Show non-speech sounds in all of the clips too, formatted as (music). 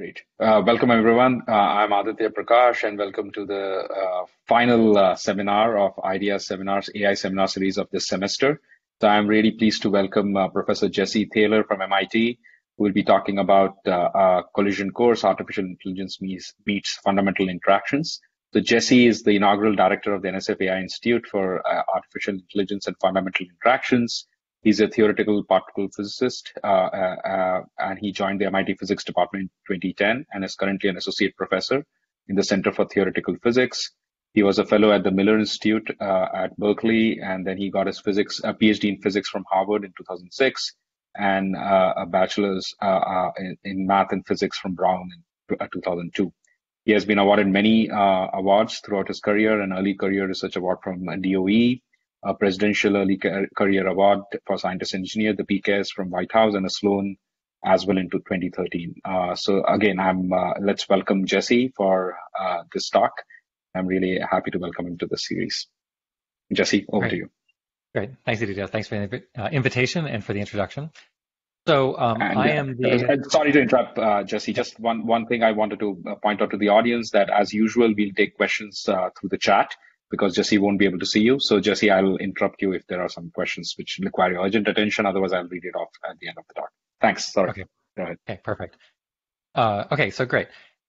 Great. Uh, welcome, everyone. Uh, I'm Aditya Prakash, and welcome to the uh, final uh, seminar of IDEA Seminars AI Seminar Series of this semester. So I'm really pleased to welcome uh, Professor Jesse Thaler from MIT, who will be talking about uh, collision course, Artificial Intelligence meets, meets Fundamental Interactions. So Jesse is the inaugural director of the NSF AI Institute for Artificial Intelligence and Fundamental Interactions. He's a theoretical particle physicist, uh, uh, uh and he joined the MIT Physics Department in 2010 and is currently an associate professor in the Center for Theoretical Physics. He was a fellow at the Miller Institute uh, at Berkeley, and then he got his physics, a PhD in physics from Harvard in 2006, and uh, a bachelor's uh, in, in, math and physics from Brown in 2002. He has been awarded many awards throughout his career, an early career research award from DOE, a Presidential Early Career Award for Scientist Engineer, the PECASE from White House, and a Sloan as well into 2013. Uh, so again, I'm uh, let's welcome Jesse for uh, this talk. I'm really happy to welcome him to the series. Jesse, over Great. to you. Great, thanks, Aditya. Thanks for the uh, invitation and for the introduction. So um, and, I am the. sorry to interrupt, uh, Jesse. Just one one thing I wanted to uh, point out to the audience that, as usual, we'll take questions through the chat because Jesse won't be able to see you. So Jesse, I'll interrupt you if there are some questions which require urgent attention. Otherwise, I'll read it off at the end of the talk. Thanks. Sorry. Okay. Go ahead. Okay, perfect. Uh, okay, so great.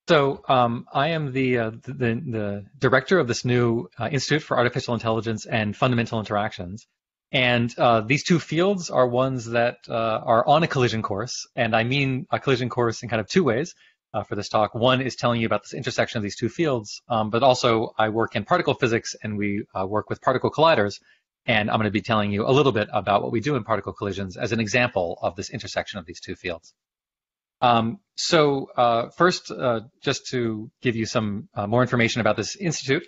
So um, I am the, uh, the, the director of this new uh, Institute for Artificial Intelligence and Fundamental Interactions. And uh, these two fields are ones that uh, are on a collision course, and I mean a collision course in kind of two ways uh, for this talk. One is telling you about this intersection of these two fields, um, but also I work in particle physics and we uh, work with particle colliders. And I'm going to be telling you a little bit about what we do in particle collisions as an example of this intersection of these two fields. Um, so uh, first, uh, just to give you some uh, more information about this institute,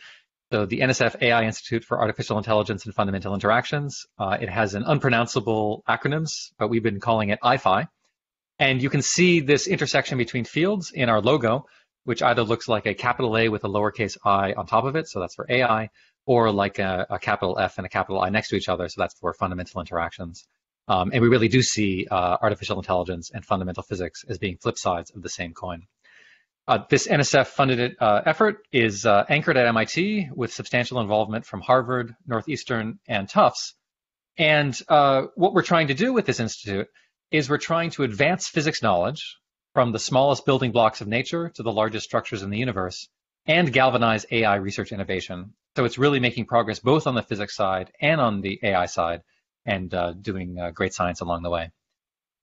so the NSF AI Institute for Artificial Intelligence and Fundamental Interactions, uh, it has an unpronounceable acronyms, but we've been calling it IAIFI. And you can see this intersection between fields in our logo, which either looks like a capital A with a lowercase i on top of it, so that's for AI, or like a, a capital F and a capital I next to each other, so that's for fundamental interactions. Um, and we really do see uh, artificial intelligence and fundamental physics as being flip sides of the same coin. Uh, this NSF funded uh, effort is uh, anchored at MIT with substantial involvement from Harvard, Northeastern, and Tufts. And uh, what we're trying to do with this institute is we're trying to advance physics knowledge from the smallest building blocks of nature to the largest structures in the universe and galvanize AI research innovation. So it's really making progress both on the physics side and on the AI side and uh, doing uh, great science along the way.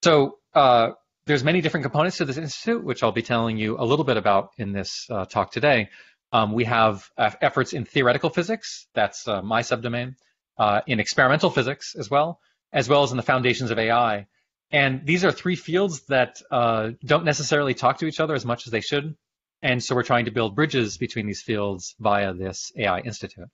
So uh, there's many different components to this institute, which I'll be telling you a little bit about in this uh, talk today. Um, we have uh, efforts in theoretical physics, that's uh, my subdomain, in experimental physics as well, as well as in the foundations of AI. And these are three fields that uh, don't necessarily talk to each other as much as they should. And so we're trying to build bridges between these fields via this AI Institute.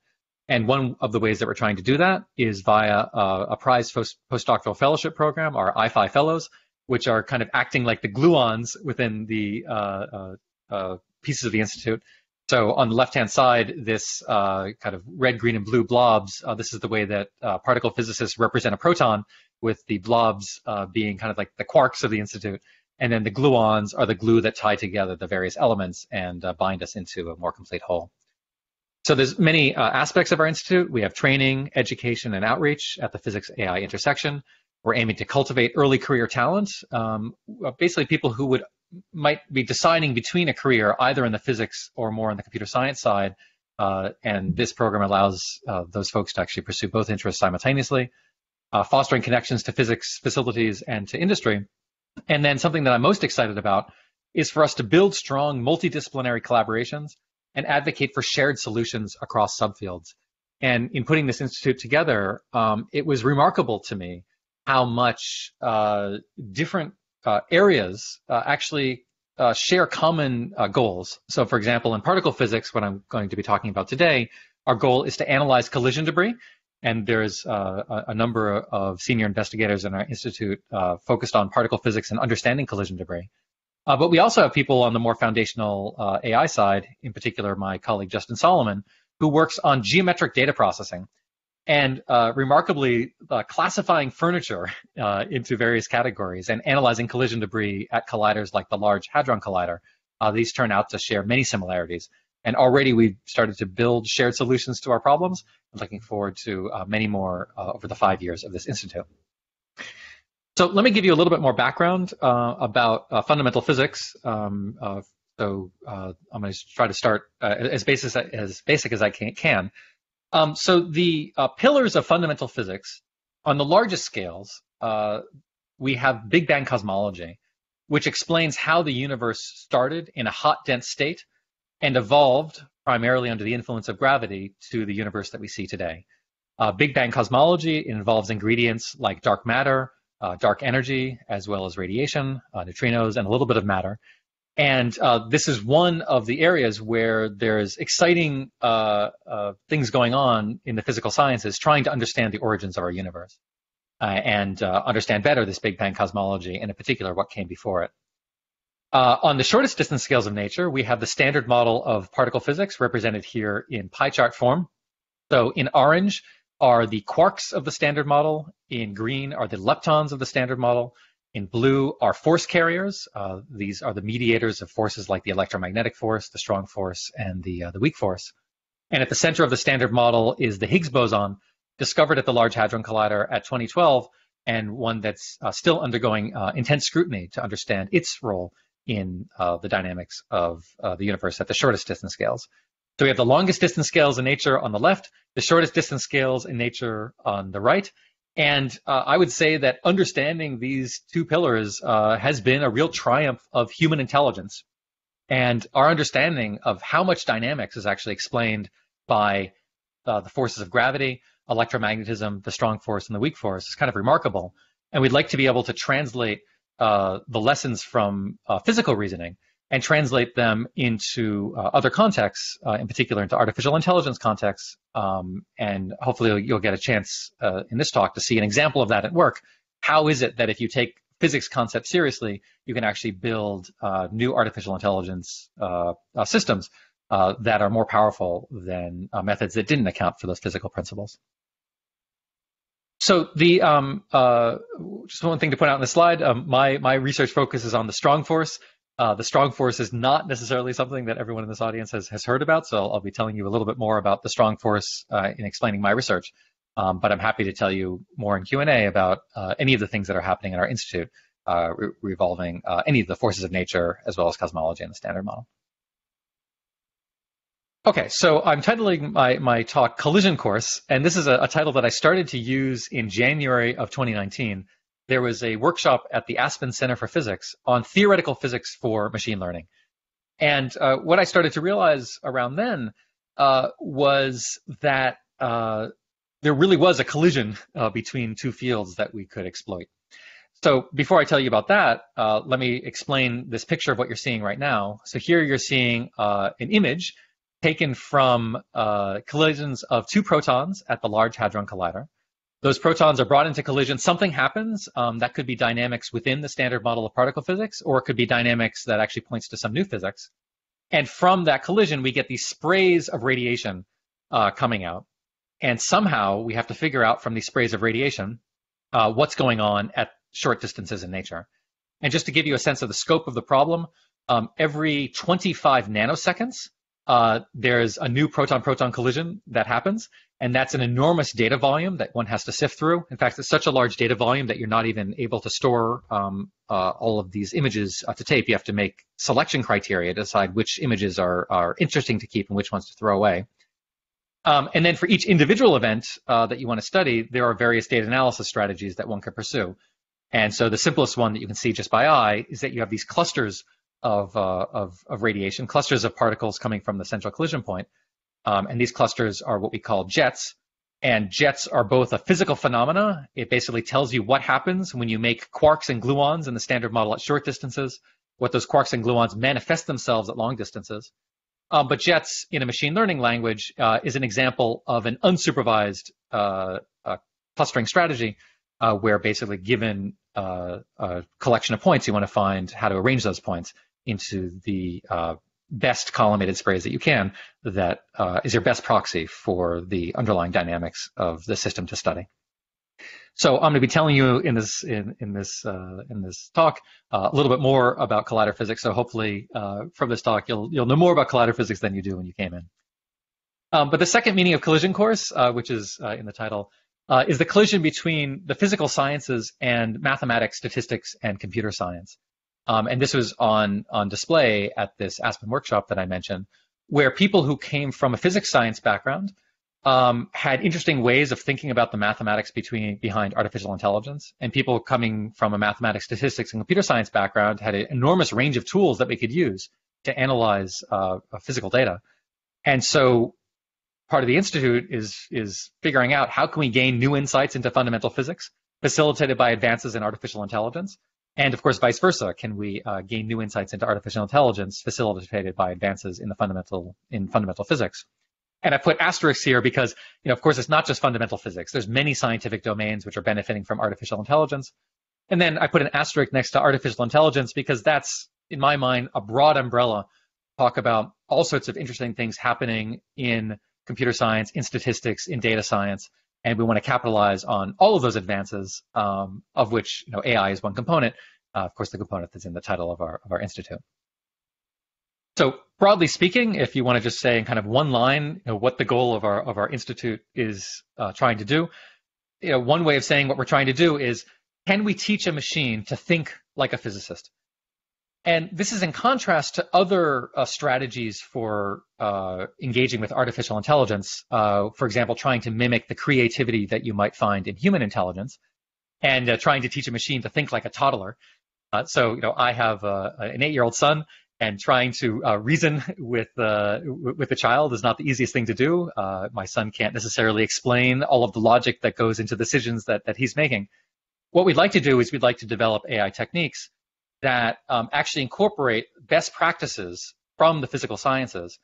And one of the ways that we're trying to do that is via uh, a prize post- postdoctoral fellowship program, our IAIFI fellows, which are kind of acting like the gluons within the uh, uh, uh pieces of the institute. So on the left-hand side, this kind of red, green, and blue blobs, this is the way that particle physicists represent a proton with the blobs uh, being kind of like the quarks of the institute, and then the gluons are the glue that tie together the various elements and uh, bind us into a more complete whole. So there's many uh, aspects of our institute. We have training, education, and outreach at the physics AI intersection. We're aiming to cultivate early career talent, um, basically people who would might be deciding between a career either in the physics or more on the computer science side. Uh, and this program allows uh, those folks to actually pursue both interests simultaneously uh, fostering connections to physics facilities and to industry. And then something that I'm most excited about is for us to build strong multidisciplinary collaborations and advocate for shared solutions across subfields. And in putting this institute together, um, it was remarkable to me how much uh, different uh, areas uh, actually uh, share common uh, goals. So, for example, in particle physics, what I'm going to be talking about today, our goal is to analyze collision debris and there's uh, a number of senior investigators in our institute uh, focused on particle physics and understanding collision debris. Uh, but we also have people on the more foundational uh, AI side, in particular my colleague Justin Solomon, who works on geometric data processing and uh, remarkably uh, classifying furniture (laughs) into various categories and analyzing collision debris at colliders like the Large Hadron Collider, these turn out to share many similarities. And already we've started to build shared solutions to our problems. I'm looking forward to uh, many more uh, over the five years of this institute. So let me give you a little bit more background uh, about uh, fundamental physics. Um, uh, so uh, I'm going to try to start as basic as basic as I can. Um, so the pillars of fundamental physics, on the largest scales, we have Big Bang cosmology, which explains how the universe started in a hot, dense state and evolved primarily under the influence of gravity to the universe that we see today. Uh, Big Bang cosmology involves ingredients like dark matter, uh, dark energy, as well as radiation, uh, neutrinos, and a little bit of matter. And uh, this is one of the areas where there's exciting uh, uh, things going on in the physical sciences, trying to understand the origins of our universe and understand better this Big Bang cosmology, and in particular, what came before it. Uh, on the shortest distance scales of nature, we have the standard model of particle physics represented here in pie chart form. So in orange are the quarks of the standard model. In green are the leptons of the standard model. In blue are force carriers. Uh, these are the mediators of forces like the electromagnetic force, the strong force, and the, uh, the weak force. And at the center of the standard model is the Higgs boson, discovered at the Large Hadron Collider at 2012, and one that's uh, still undergoing uh, intense scrutiny to understand its role in uh, the dynamics of uh, the universe at the shortest distance scales. So we have the longest distance scales in nature on the left, the shortest distance scales in nature on the right. And uh, I would say that understanding these two pillars uh, has been a real triumph of human intelligence. And our understanding of how much dynamics is actually explained by uh, the forces of gravity, electromagnetism, the strong force, and the weak force is kind of remarkable. And we'd like to be able to translate uh, the lessons from uh, physical reasoning and translate them into uh, other contexts, uh, in particular into artificial intelligence contexts. Um, and hopefully you'll get a chance uh, in this talk to see an example of that at work. How is it that if you take physics concepts seriously, you can actually build new artificial intelligence systems that are more powerful than methods that didn't account for those physical principles? So the um, uh, just one thing to point out in the slide, um, my my research focuses on the strong force. Uh, the strong force is not necessarily something that everyone in this audience has, has heard about, so I'll be telling you a little bit more about the strong force uh, in explaining my research. Um, but I'm happy to tell you more in Q&A about uh, any of the things that are happening in our institute uh, re revolving uh, any of the forces of nature as well as cosmology and the standard model. Okay, so I'm titling my, my talk Collision Course, and this is a, a, title that I started to use in January of 2019. There was a workshop at the Aspen Center for Physics on theoretical physics for machine learning. And uh, what I started to realize around then uh, was that uh, there really was a collision uh, between two fields that we could exploit. So before I tell you about that, uh, let me explain this picture of what you're seeing right now. So here you're seeing uh, an image taken from uh, collisions of two protons at the Large Hadron Collider. Those protons are brought into collision. Something happens. Um, that could be dynamics within the standard model of particle physics, or it could be dynamics that actually points to some new physics. And from that collision, we get these sprays of radiation uh, coming out. And somehow we have to figure out from these sprays of radiation uh, what's going on at short distances in nature. And just to give you a sense of the scope of the problem, um, every 25 nanoseconds, uh, there's a new proton-proton collision that happens, and that's an enormous data volume that one has to sift through. In fact, it's such a large data volume that you're not even able to store um, uh, all of these images uh, to tape. You have to make selection criteria to decide which images are, are interesting to keep and which ones to throw away. Um, and then for each individual event uh, that you want to study, there are various data analysis strategies that one can pursue. And so the simplest one that you can see just by eye is that you have these clusters of, uh, of, of, radiation, clusters of particles coming from the central collision point. Um, and these clusters are what we call jets. And jets are both a physical phenomena. It basically tells you what happens when you make quarks and gluons in the standard model at short distances, what those quarks and gluons manifest themselves at long distances. Um, but jets in a machine learning language uh, is an example of an unsupervised uh, uh, clustering strategy uh, where basically given uh, a collection of points, you want to find how to arrange those points into the uh, best collimated sprays that you can that uh, is your best proxy for the underlying dynamics of the system to study. So I'm going to be telling you in this in in this uh, in this talk uh, a little bit more about collider physics. So hopefully uh, from this talk you'll you'll know more about collider physics than you do when you came in. Um, but the second meaning of collision course, uh, which is uh, in the title, uh, is the collision between the physical sciences and mathematics, statistics, and computer science. Um, and this was on on display at this Aspen workshop that I mentioned, where people who came from a physics science background um, had interesting ways of thinking about the mathematics between behind artificial intelligence, and people coming from a mathematics, statistics, and computer science background had an enormous range of tools that we could use to analyze uh, physical data. And so, part of the institute is is figuring out how can we gain new insights into fundamental physics, facilitated by advances in artificial intelligence, and of course, vice versa. Can we uh, gain new insights into artificial intelligence, facilitated by advances in the fundamental in fundamental physics? And I put asterisks here because, you know, of course, it's not just fundamental physics. There's many scientific domains which are benefiting from artificial intelligence. And then I put an asterisk next to artificial intelligence because that's, in my mind, a broad umbrella. Talk about all sorts of interesting things happening in computer science, in statistics, in data science, and we want to capitalize on all of those advances, um, of which you know AI is one component. Uh, of course, the component that's in the title of our of our institute. So broadly speaking, if you want to just say in kind of one line, you know, what the goal of our of our institute is uh, trying to do, you know, one way of saying what we're trying to do is, can we teach a machine to think like a physicist? And this is in contrast to other uh, strategies for uh, engaging with artificial intelligence. Uh, for example, trying to mimic the creativity that you might find in human intelligence, and uh, trying to teach a machine to think like a toddler. Uh, so, you know, I have uh, an eight-year-old son, and trying to reason (laughs) with with the child is not the easiest thing to do. My son can't necessarily explain all of the logic that goes into decisions that that he's making. What we'd like to do is we'd like to develop AI techniques that um, actually incorporate best practices from the physical sciences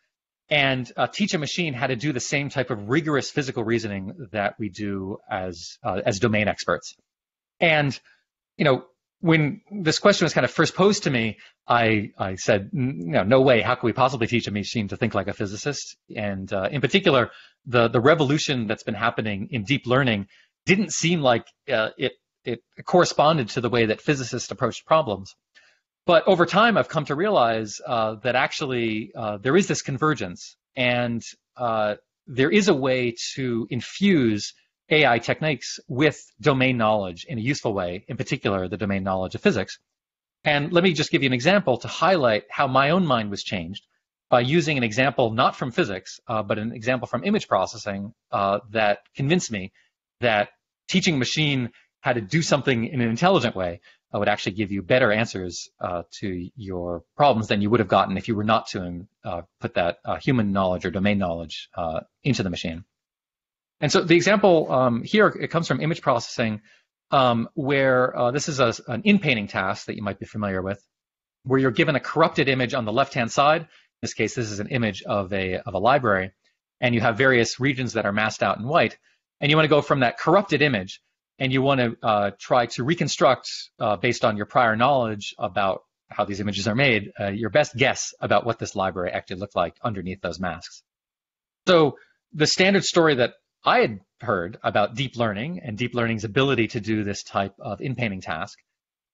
and uh, teach a machine how to do the same type of rigorous physical reasoning that we do as uh, as domain experts. And you know, when this question was kind of first posed to me, I, I said, no, no way. How can we possibly teach a machine to think like a physicist? And uh, in particular, the the revolution that's been happening in deep learning didn't seem like uh, it it corresponded to the way that physicists approached problems. But over time, I've come to realize uh, that actually uh, there is this convergence, and uh, there is a way to infuse AI techniques with domain knowledge in a useful way, in particular, the domain knowledge of physics. And let me just give you an example to highlight how my own mind was changed by using an example not from physics, uh, but an example from image processing uh, that convinced me that teaching machine how to do something in an intelligent way uh, would actually give you better answers uh, to your problems than you would have gotten if you were not to uh, put that uh, human knowledge or domain knowledge into the machine. And so the example um, here, it comes from image processing, um, where uh, this is a, an in-painting task that you might be familiar with, where you're given a corrupted image on the left-hand side. In this case, this is an image of a, of a library, and you have various regions that are masked out in white, and you want to go from that corrupted image, and you want to uh, try to reconstruct, uh, based on your prior knowledge about how these images are made, uh, your best guess about what this library actually looked like underneath those masks. So the standard story that I had heard about deep learning and deep learning's ability to do this type of in-painting task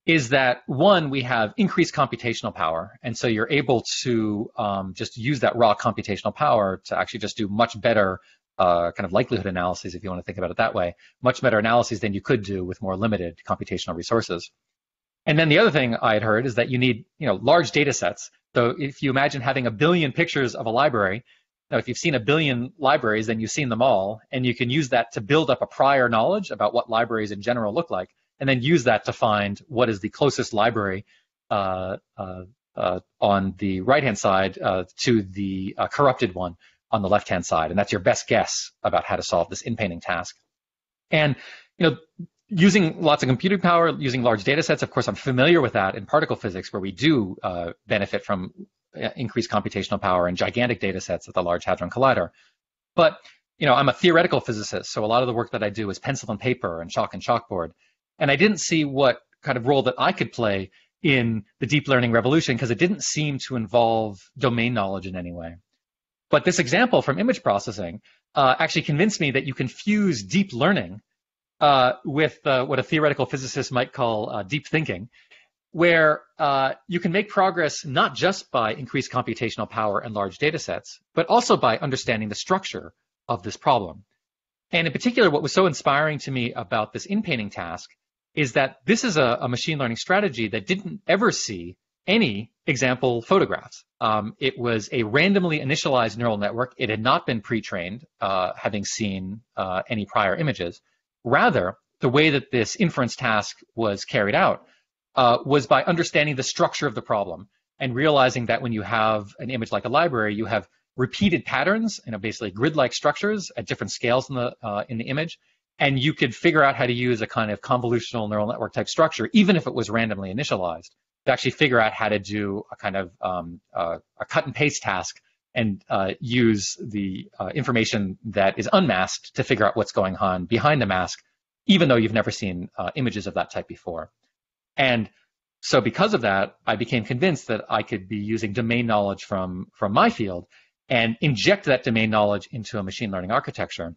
is that one, we have increased computational power. And so you're able to um, just use that raw computational power to actually just do much better uh, kind of likelihood analyses, if you want to think about it that way, much better analyses than you could do with more limited computational resources. And then the other thing I had heard is that you need, you know, large data sets. So if you imagine having a billion pictures of a library, now, if you've seen a billion libraries, then you've seen them all, and you can use that to build up a prior knowledge about what libraries in general look like, and then use that to find what is the closest library uh, uh, uh, on the right-hand side uh, to the uh, corrupted one on the left-hand side, and that's your best guess about how to solve this in-painting task. And you know, using lots of computing power, using large data sets, of course, I'm familiar with that in particle physics, where we do uh, benefit from uh, increased computational power and gigantic data sets at the Large Hadron Collider. But you know, I'm a theoretical physicist, so a lot of the work that I do is pencil and paper and chalk and chalkboard. And I didn't see what kind of role that I could play in the deep learning revolution because it didn't seem to involve domain knowledge in any way. But this example from image processing uh, actually convinced me that you can fuse deep learning uh, with uh, what a theoretical physicist might call uh, deep thinking, where uh, you can make progress not just by increased computational power and large data sets, but also by understanding the structure of this problem. And in particular, what was so inspiring to me about this in-painting task is that this is a, a, machine learning strategy that didn't ever see any example photographs. Um, it was a randomly initialized neural network. It had not been pre-trained, uh, having seen uh, any prior images. Rather, the way that this inference task was carried out uh, was by understanding the structure of the problem and realizing that when you have an image like a library, you have repeated patterns, you know, basically grid-like structures at different scales in the uh, in the image, and you could figure out how to use a kind of convolutional neural network type structure, even if it was randomly initialized, to actually figure out how to do a kind of um, uh, a cut and paste task and uh, use the uh, information that is unmasked to figure out what's going on behind the mask, even though you've never seen uh, images of that type before. And so because of that, I became convinced that I could be using domain knowledge from, from my field and inject that domain knowledge into a machine learning architecture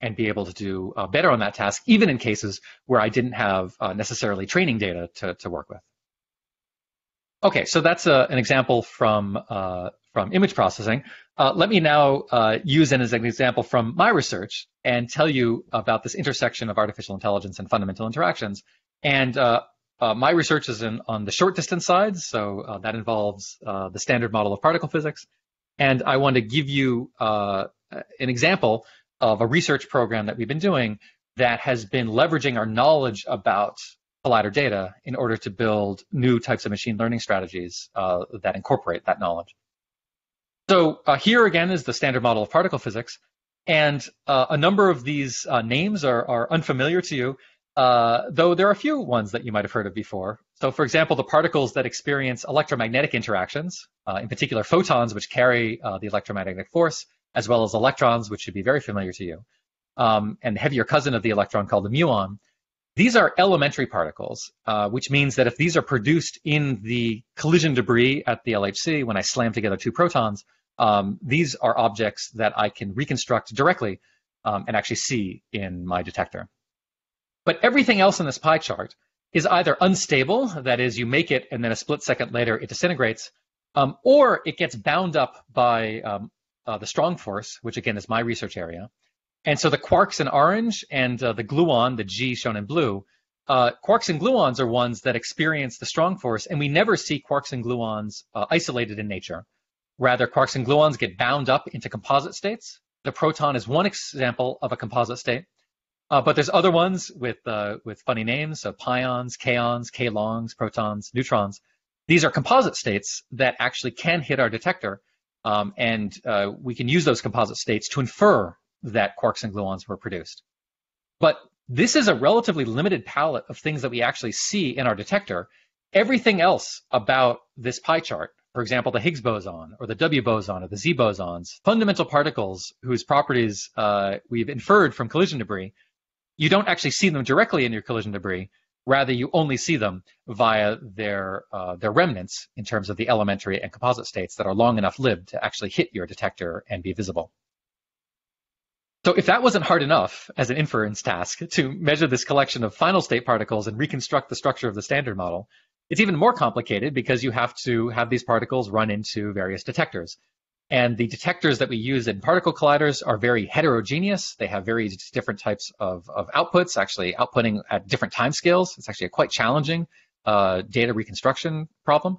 and be able to do uh, better on that task, even in cases where I didn't have uh, necessarily training data to, to work with. Okay, so that's a, uh, an example from, uh, from image processing. Uh, let me now uh, use it as an example from my research and tell you about this intersection of artificial intelligence and fundamental interactions. And my research is in, on the short distance side, so that involves the standard model of particle physics. And I want to give you an example of a research program that we've been doing that has been leveraging our knowledge about collider data in order to build new types of machine learning strategies uh, that incorporate that knowledge. So uh, here again is the standard model of particle physics. And uh, a number of these uh, names are, are, unfamiliar to you, uh, though there are a few ones that you might have heard of before. So for example, the particles that experience electromagnetic interactions, uh, in particular photons, which carry the electromagnetic force, as well as electrons, which should be very familiar to you, um, and heavier cousin of the electron called the muon. These are elementary particles, uh, which means that if these are produced in the collision debris at the LHC, when I slam together two protons, um, these are objects that I can reconstruct directly um, and actually see in my detector. But everything else in this pie chart is either unstable, that is, you make it and then a split second later it disintegrates, um, or it gets bound up by um, uh, the strong force, which again is my research area. And so the quarks in orange and uh, the gluon, the G shown in blue, uh, quarks and gluons are ones that experience the strong force, and we never see quarks and gluons uh, isolated in nature. Rather, quarks and gluons get bound up into composite states. The proton is one example of a composite state, uh, but there's other ones with uh, with funny names, so pions, kaons, k-longs, protons, neutrons. These are composite states that actually can hit our detector um, and uh, we can use those composite states to infer that quarks and gluons were produced. But this is a relatively limited palette of things that we actually see in our detector. Everything else about this pie chart, for example, the Higgs boson or the W boson or the Z bosons, fundamental particles whose properties uh, we've inferred from collision debris, you don't actually see them directly in your collision debris, Rather, you only see them via their, uh, their remnants in terms of the elementary and composite states that are long enough lived to actually hit your detector and be visible. So if that wasn't hard enough as an inference task to measure this collection of final state particles and reconstruct the structure of the standard model, it's even more complicated because you have to have these particles run into various detectors. And the detectors that we use in particle colliders are very heterogeneous. They have very different types of, of outputs, actually outputting at different time scales. It's actually a quite challenging uh, data reconstruction problem.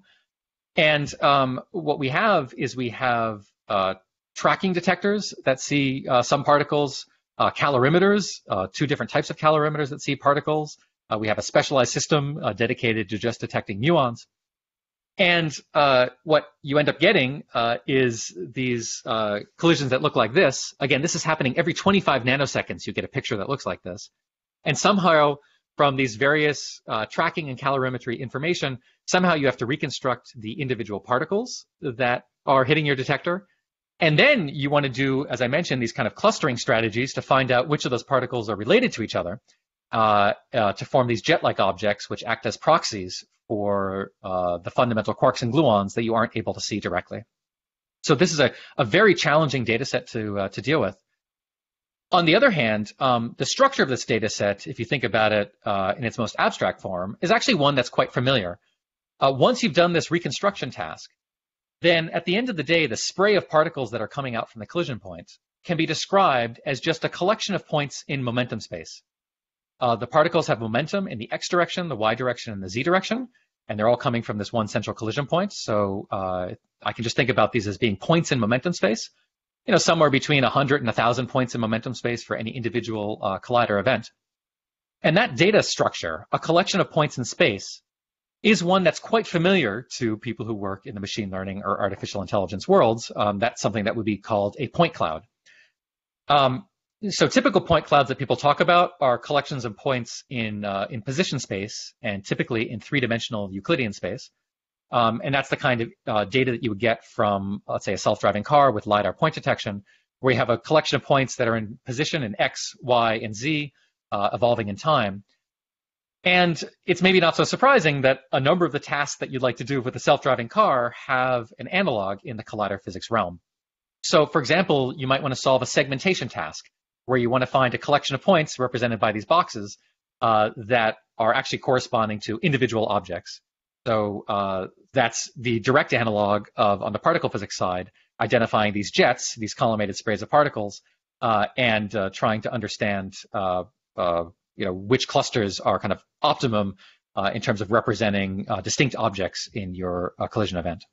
And um, what we have is we have uh, tracking detectors that see uh, some particles, uh, calorimeters, uh, two different types of calorimeters that see particles. Uh, we have a specialized system dedicated to just detecting muons. And uh, what you end up getting uh, is these uh, collisions that look like this. Again, this is happening every 25 nanoseconds. You get a picture that looks like this. And somehow, from these various uh, tracking and calorimetry information, somehow you have to reconstruct the individual particles that are hitting your detector. And then you want to do, as I mentioned, these kind of clustering strategies to find out which of those particles are related to each other uh, uh, to form these jet-like objects, which act as proxies for uh, the fundamental quarks and gluons that you aren't able to see directly. So this is a, a very challenging data set to, uh, to deal with. On the other hand, um, the structure of this data set, if you think about it uh, in its most abstract form, is actually one that's quite familiar. Uh, once you've done this reconstruction task, then at the end of the day, the spray of particles that are coming out from the collision point can be described as just a collection of points in momentum space. Uh, the particles have momentum in the x direction, the y direction, and the z direction, and they're all coming from this one central collision point. So uh, I can just think about these as being points in momentum space you know, somewhere between 100 and 1,000 points in momentum space for any individual uh, collider event. And that data structure, a collection of points in space, is one that's quite familiar to people who work in the machine learning or artificial intelligence worlds. Um, that's something that would be called a point cloud. Um, so typical point clouds that people talk about are collections of points in uh, in position space and typically in three-dimensional Euclidean space. Um, and that's the kind of uh, data that you would get from, let's say, a self-driving car with LiDAR point detection, where you have a collection of points that are in position in X, Y, and Z, uh, evolving in time. And it's maybe not so surprising that a number of the tasks that you'd like to do with a self-driving car have an analog in the collider physics realm. So, for example, you might want to solve a segmentation task where you want to find a collection of points represented by these boxes uh, that are actually corresponding to individual objects. So uh, that's the direct analog of, on the particle physics side, identifying these jets, these collimated sprays of particles, uh, and uh, trying to understand, uh, uh, you know, which clusters are kind of optimum uh, in terms of representing distinct objects in your collision event.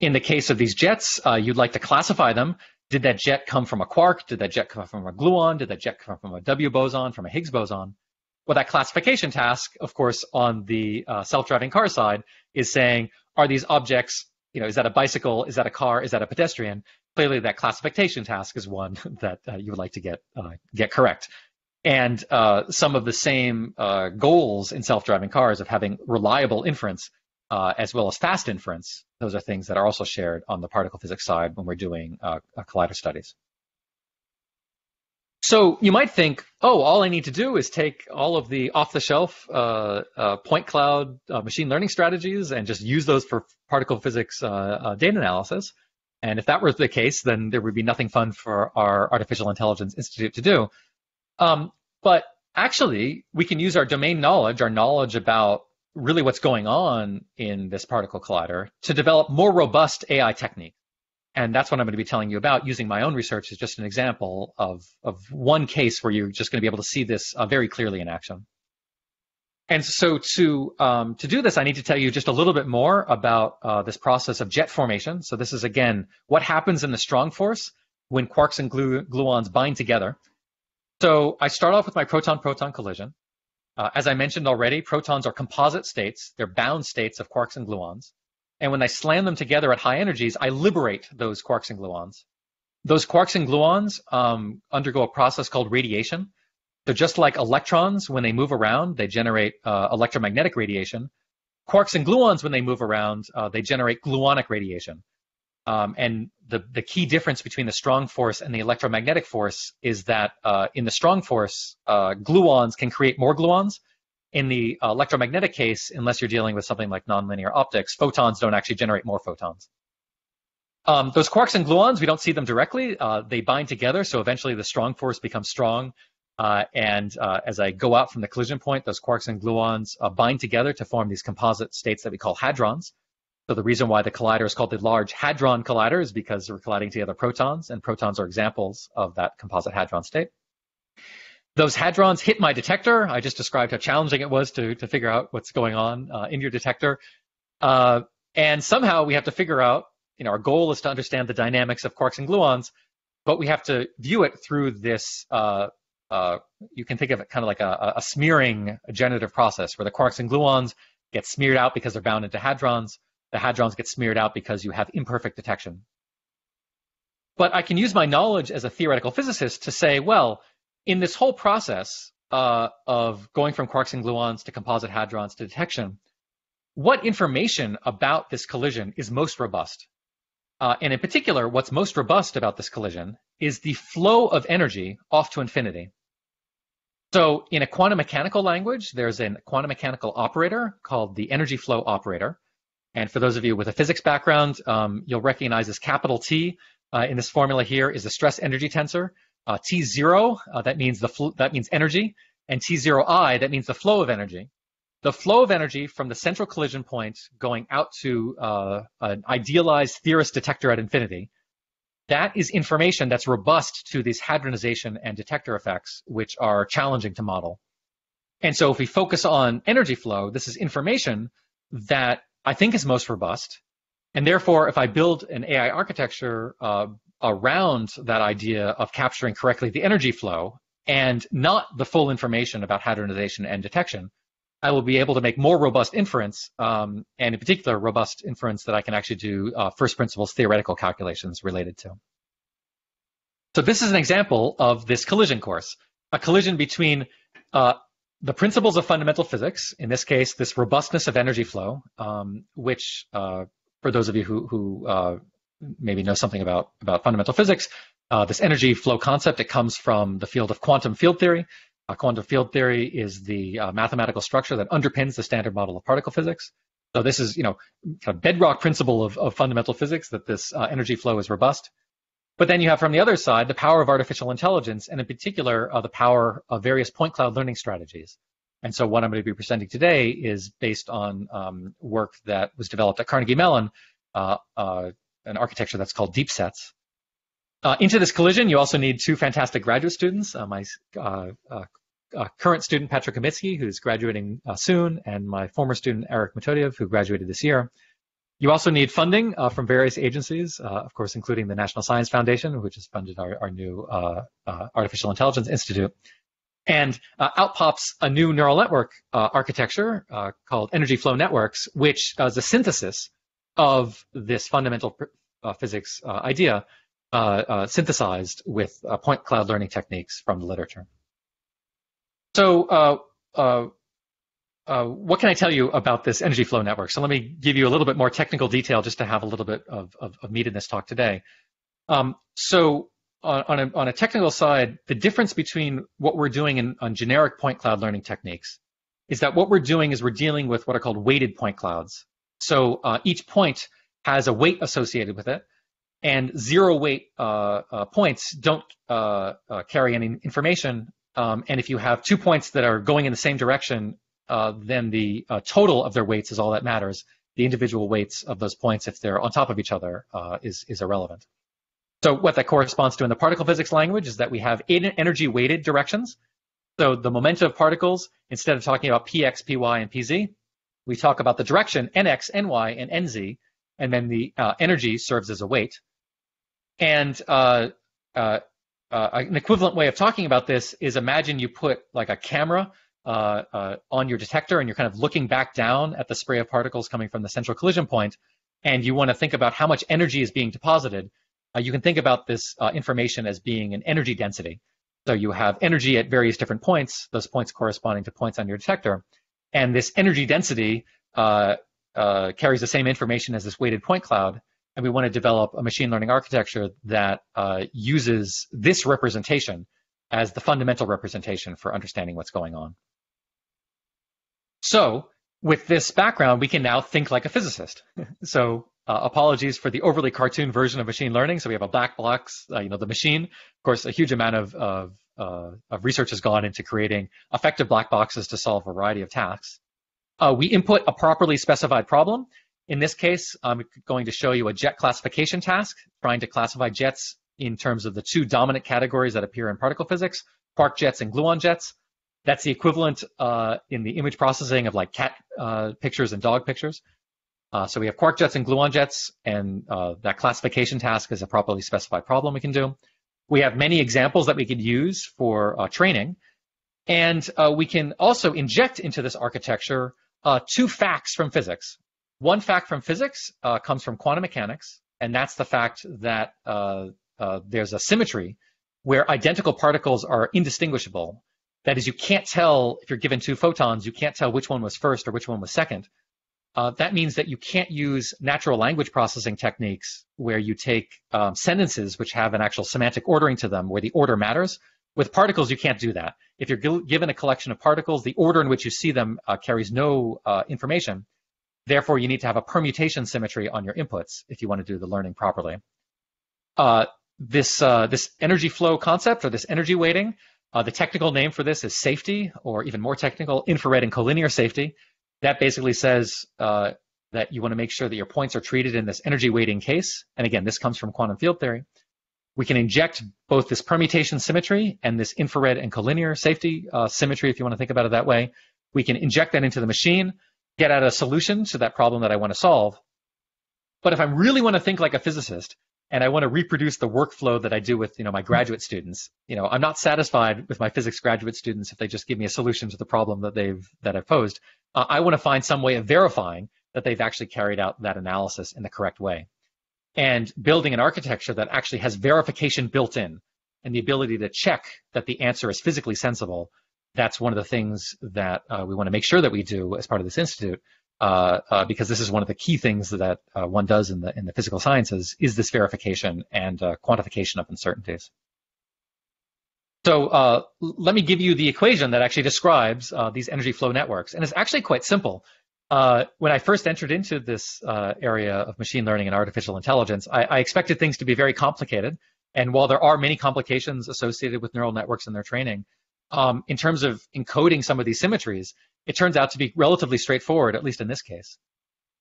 In the case of these jets, you'd like to classify them. Did that jet come from a quark? Did that jet come from a gluon? Did that jet come from a W boson, from a Higgs boson? Well, that classification task, of course, on the uh, self-driving car side is saying, are these objects, you know, is that a bicycle? Is that a car? Is that a pedestrian? Clearly, that classification task is one (laughs) that uh, you would like to get uh, get correct. And uh, some of the same uh, goals in self-driving cars of having reliable inference uh, as well as fast inference, those are things that are also shared on the particle physics side when we're doing collider studies. So you might think, oh, all I need to do is take all of the off-the-shelf uh, uh, point cloud uh, machine learning strategies and just use those for particle physics uh, uh, data analysis. And if that were the case, then there would be nothing fun for our Artificial Intelligence Institute to do. Um, but actually, we can use our domain knowledge, our knowledge about really what's going on in this particle collider to develop more robust AI techniques. And that's what I'm going to be telling you about using my own research as just an example of, of one case where you're just going to be able to see this uh, very clearly in action. And so to, um, to do this, I need to tell you just a little bit more about uh, this process of jet formation. So this is, again, what happens in the strong force when quarks and glu gluons bind together. So I start off with my proton-proton collision. Uh, as I mentioned already, protons are composite states. They're bound states of quarks and gluons. And when I slam them together at high energies, I liberate those quarks and gluons. Those quarks and gluons um, undergo a process called radiation. So just like electrons, when they move around, they generate uh, electromagnetic radiation. Quarks and gluons, when they move around, uh, they generate gluonic radiation. Um, and the, the key difference between the strong force and the electromagnetic force is that uh, in the strong force, uh, gluons can create more gluons, in the electromagnetic case, unless you're dealing with something like nonlinear optics, photons don't actually generate more photons. Um, those quarks and gluons, we don't see them directly. Uh, they bind together, so eventually the strong force becomes strong. Uh, and uh, as I go out from the collision point, those quarks and gluons uh, bind together to form these composite states that we call hadrons. So the reason why the collider is called the Large Hadron Collider is because we're colliding together protons, and protons are examples of that composite hadron state. Those hadrons hit my detector. I just described how challenging it was to, to figure out what's going on uh, in your detector. Uh, and somehow we have to figure out, you know, our goal is to understand the dynamics of quarks and gluons, but we have to view it through this, uh, uh you can think of it kind of like a, a smearing generative process where the quarks and gluons get smeared out because they're bound into hadrons. The hadrons get smeared out because you have imperfect detection. But I can use my knowledge as a theoretical physicist to say, well, in this whole process uh, of going from quarks and gluons to composite hadrons to detection, what information about this collision is most robust? Uh, and in particular, what's most robust about this collision is the flow of energy off to infinity. So in a quantum mechanical language, there's a quantum mechanical operator called the energy flow operator. And for those of you with a physics background, um, you'll recognize this capital T uh, in this formula here is the stress energy tensor uh, T0, uh, that means the that means energy, and T0i, that means the flow of energy. The flow of energy from the central collision point going out to uh, an idealized Theorist detector at infinity, that is information that's robust to these hadronization and detector effects, which are challenging to model. And so if we focus on energy flow, this is information that I think is most robust. And therefore, if I build an AI architecture uh, around that idea of capturing correctly the energy flow and not the full information about hadronization and detection, I will be able to make more robust inference, um, and in particular, robust inference that I can actually do uh, first principles theoretical calculations related to. So this is an example of this collision course, a collision between uh, the principles of fundamental physics, in this case, this robustness of energy flow, um, which, uh, for those of you who, who uh, maybe know something about, about fundamental physics, uh, this energy flow concept, it comes from the field of quantum field theory. Uh, quantum field theory is the uh, mathematical structure that underpins the standard model of particle physics. So this is, you know, kind of bedrock principle of, of fundamental physics that this uh, energy flow is robust. But then you have from the other side the power of artificial intelligence, and in particular uh, the power of various point cloud learning strategies. And so what I'm going to be presenting today is based on um, work that was developed at Carnegie Mellon, uh, uh, an architecture that's called DeepSets. Uh, into this collision, you also need two fantastic graduate students. Uh, my uh, current student, Patrick Komiske, who's graduating soon, and my former student, Eric Metodiev, who graduated this year. You also need funding uh, from various agencies, uh, of course, including the National Science Foundation, which has funded our, our new uh, uh Artificial Intelligence Institute. And uh, out pops a new neural network uh, architecture called Energy Flow Networks, which is a synthesis of this fundamental physics idea synthesized with point cloud learning techniques from the literature. So uh, what can I tell you about this energy flow network? So let me give you a little bit more technical detail just to have a little bit of, of, of meat in this talk today. Um, so on, on, a, on, a, technical side, the difference between what we're doing in, on generic point cloud learning techniques is that what we're doing is we're dealing with what are called weighted point clouds. So uh, each point has a weight associated with it, and zero weight uh, uh points don't uh, carry any information. Um, and if you have two points that are going in the same direction uh, then the uh, total of their weights is all that matters. The individual weights of those points, if they're on top of each other, uh, is, is irrelevant. So what that corresponds to in the particle physics language is that we have energy weighted directions. So the momentum of particles, instead of talking about px, py, and pz, we talk about the direction nx, ny, and nz, and then the uh, energy serves as a weight. And uh, an equivalent way of talking about this is imagine you put like a camera uh, uh, on your detector and you're kind of looking back down at the spray of particles coming from the central collision point, and you want to think about how much energy is being deposited, uh, you can think about this uh, information as being an energy density. So you have energy at various different points, those points corresponding to points on your detector, and this energy density uh, carries the same information as this weighted point cloud, and we want to develop a machine learning architecture that uses this representation as the fundamental representation for understanding what's going on. So with this background, we can now think like a physicist. (laughs) so uh, apologies for the overly cartoon version of machine learning. So we have a black box, uh, you know, the machine. Of course, a huge amount of, of, uh, of, research has gone into creating effective black boxes to solve a variety of tasks. Uh, we input a properly specified problem. In this case, I'm going to show you a jet classification task, trying to classify jets in terms of the two dominant categories that appear in particle physics, quark jets and gluon jets. That's the equivalent uh, in the image processing of like cat uh, pictures and dog pictures. Uh, so we have quark jets and gluon jets, and uh, that classification task is a properly specified problem we can do. We have many examples that we could use for uh, training. And uh, we can also inject into this architecture two facts from physics. One fact from physics comes from quantum mechanics, and that's the fact that there's a symmetry where identical particles are indistinguishable that is, you can't tell if you're given two photons, you can't tell which one was first or which one was second. Uh, that means that you can't use natural language processing techniques where you take um, sentences which have an actual semantic ordering to them, where the order matters. With particles, you can't do that. If you're given a collection of particles, the order in which you see them uh, carries no uh, information. Therefore, you need to have a permutation symmetry on your inputs if you want to do the learning properly. Uh, this uh, this energy flow concept or this energy weighting, uh, the technical name for this is safety, or even more technical, infrared and collinear safety. That basically says uh, that you want to make sure that your points are treated in this energy weighting case. And again, this comes from quantum field theory. We can inject both this permutation symmetry and this infrared and collinear safety uh, symmetry, if you want to think about it that way. We can inject that into the machine, get out a solution to that problem that I want to solve. But if I really want to think like a physicist, and I want to reproduce the workflow that I do with, you know, my graduate students. You know, I'm not satisfied with my physics graduate students if they just give me a solution to the problem that they've that I've posed. Uh, I want to find some way of verifying that they've actually carried out that analysis in the correct way, and building an architecture that actually has verification built in and the ability to check that the answer is physically sensible. That's one of the things that uh, we want to make sure that we do as part of this institute uh, uh, because this is one of the key things that uh, one does in the in the physical sciences is this verification and uh, quantification of uncertainties. So uh, let me give you the equation that actually describes uh, these energy flow networks, and it's actually quite simple. when I first entered into this area of machine learning and artificial intelligence, I, I expected things to be very complicated. And while there are many complications associated with neural networks and their training, um, in terms of encoding some of these symmetries, it turns out to be relatively straightforward, at least in this case.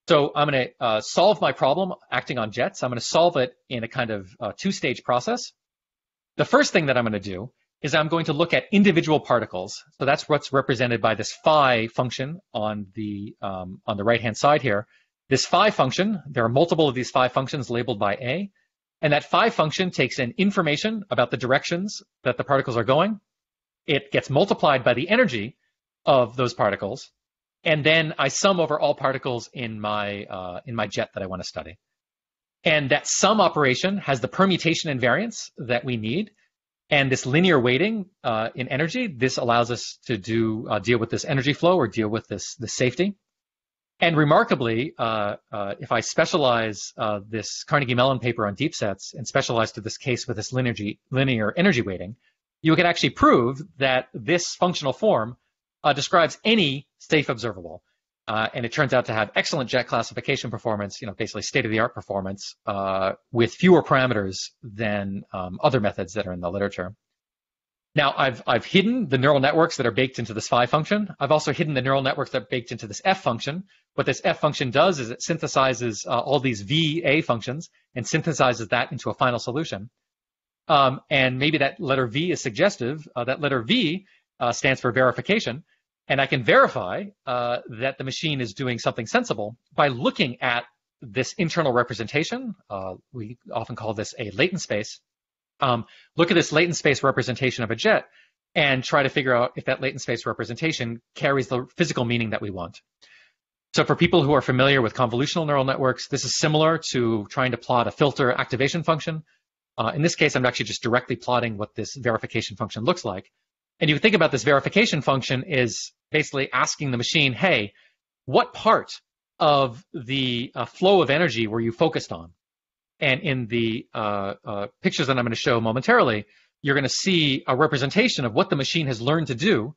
So I'm going to uh, solve my problem acting on jets. I'm going to solve it in a kind of uh, two-stage process. The first thing that I'm going to do is I'm going to look at individual particles. So that's what's represented by this phi function on the um, on the right-hand side here. This phi function, there are multiple of these phi functions labeled by A, and that phi function takes in information about the directions that the particles are going. It gets multiplied by the energy of those particles, and then I sum over all particles in my uh, in my jet that I want to study. And that sum operation has the permutation invariance that we need, and this linear weighting uh, in energy. This allows us to do uh, deal with this energy flow or deal with this this safety. And remarkably, uh, uh, if I specialize uh, this Carnegie Mellon paper on deep sets and specialize to this case with this linear, linear energy weighting, you can actually prove that this functional form uh, describes any safe observable. Uh, and it turns out to have excellent jet classification performance, you know, basically state-of-the-art performance uh, with fewer parameters than um, other methods that are in the literature. Now, I've, I've hidden the neural networks that are baked into this phi function. I've also hidden the neural networks that are baked into this f function. What this f function does is it synthesizes uh, all these VA functions and synthesizes that into a final solution. Um, and maybe that letter V is suggestive. Uh, that letter V uh, stands for verification. And I can verify uh, that the machine is doing something sensible by looking at this internal representation. Uh, we often call this a latent space. Um, look at this latent space representation of a jet and try to figure out if that latent space representation carries the physical meaning that we want. So for people who are familiar with convolutional neural networks, this is similar to trying to plot a filter activation function. Uh, in this case, I'm actually just directly plotting what this verification function looks like. And you think about this verification function is basically asking the machine, hey, what part of the uh, flow of energy were you focused on? And in the uh, uh, pictures that I'm going to show momentarily, you're going to see a representation of what the machine has learned to do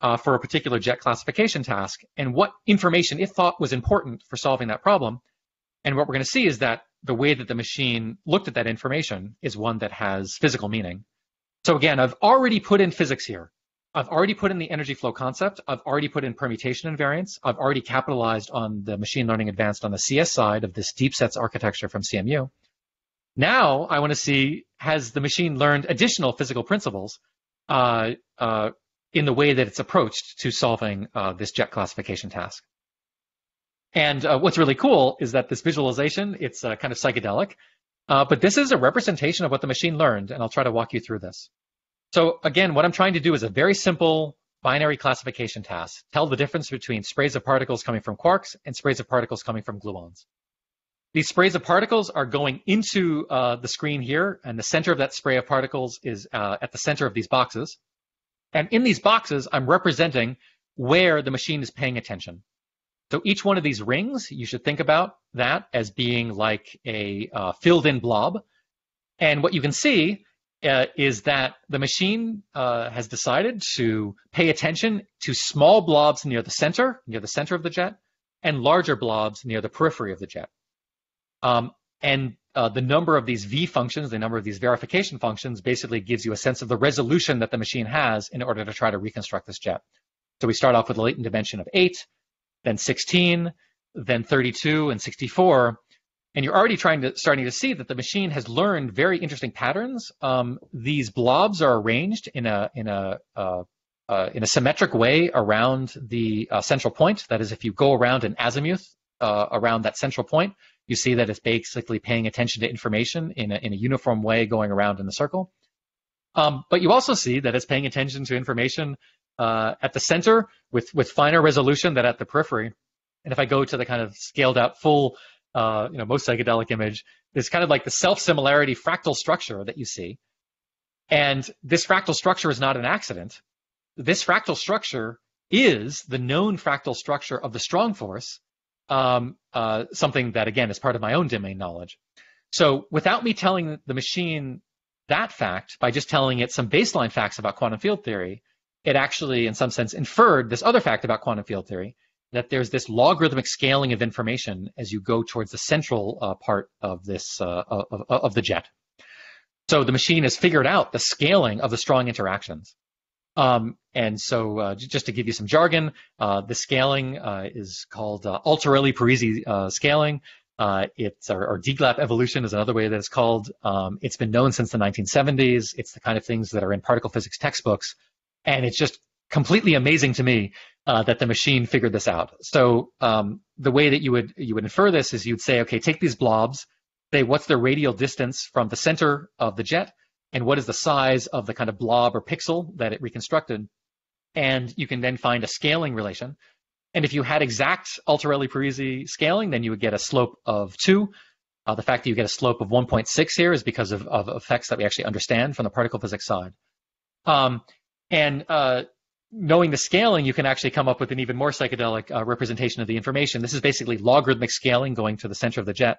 uh, for a particular jet classification task and what information it thought was important for solving that problem. And what we're going to see is that the way that the machine looked at that information is one that has physical meaning. So again, I've already put in physics here. I've already put in the energy flow concept. I've already put in permutation invariance. I've already capitalized on the machine learning advanced on the CS side of this deep sets architecture from CMU. Now I want to see, has the machine learned additional physical principles uh, uh, in the way that it's approached to solving uh, this jet classification task? And uh, what's really cool is that this visualization, it's uh, kind of psychedelic. Uh, but this is a representation of what the machine learned, and I'll try to walk you through this. So again, what I'm trying to do is a very simple binary classification task. Tell the difference between sprays of particles coming from quarks and sprays of particles coming from gluons. These sprays of particles are going into uh, the screen here, and the center of that spray of particles is uh, at the center of these boxes. And in these boxes, I'm representing where the machine is paying attention. So each one of these rings, you should think about that as being like a uh, filled in blob. And what you can see uh, is that the machine uh, has decided to pay attention to small blobs near the center, near the center of the jet, and larger blobs near the periphery of the jet. Um, and uh, the number of these V functions, the number of these verification functions, basically gives you a sense of the resolution that the machine has in order to try to reconstruct this jet. So we start off with a latent dimension of 8, then 16, then 32, and 64. And you're already trying to starting to see that the machine has learned very interesting patterns. Um, these blobs are arranged in a in a uh, uh, in a symmetric way around the uh, central point. That is, if you go around an azimuth uh, around that central point, you see that it's basically paying attention to information in a, in a uniform way going around in the circle. Um, but you also see that it's paying attention to information uh, at the center with, with finer resolution than at the periphery. And if I go to the kind of scaled out full, uh, you know, most psychedelic image, there's kind of like the self-similarity fractal structure that you see. And this fractal structure is not an accident. This fractal structure is the known fractal structure of the strong force um, uh, something that, again, is part of my own domain knowledge. So without me telling the machine that fact, by just telling it some baseline facts about quantum field theory, it actually, in some sense, inferred this other fact about quantum field theory, that there's this logarithmic scaling of information as you go towards the central uh, part of this uh, of, of the jet. So the machine has figured out the scaling of the strong interactions. Um, and so, uh, just to give you some jargon, uh, the scaling uh, is called uh, Altarelli-Parisi uh, scaling. It's or, or DGLAP evolution is another way that it's called. Um, it's been known since the 1970s. It's the kind of things that are in particle physics textbooks, and it's just completely amazing to me that the machine figured this out. So um, the way that you would you would infer this is you'd say, okay, take these blobs, say what's their radial distance from the center of the jet, and what is the size of the kind of blob or pixel that it reconstructed. And you can then find a scaling relation. And if you had exact Altarelli-Parisi scaling, then you would get a slope of 2. Uh, the fact that you get a slope of 1.6 here is because of, of, effects that we actually understand from the particle physics side. Um, and uh, knowing the scaling, you can actually come up with an even more psychedelic uh, representation of the information. This is basically logarithmic scaling going to the center of the jet.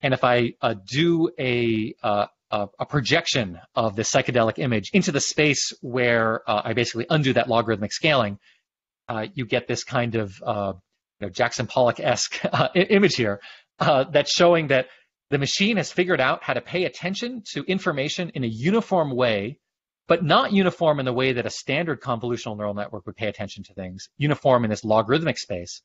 And if I uh, do a, uh, a, projection of the psychedelic image into the space where uh, I basically undo that logarithmic scaling, uh, you get this kind of uh, you know, Jackson Pollock-esque (laughs) image here that's showing that the machine has figured out how to pay attention to information in a uniform way, but not uniform in the way that a standard convolutional neural network would pay attention to things, uniform in this logarithmic space.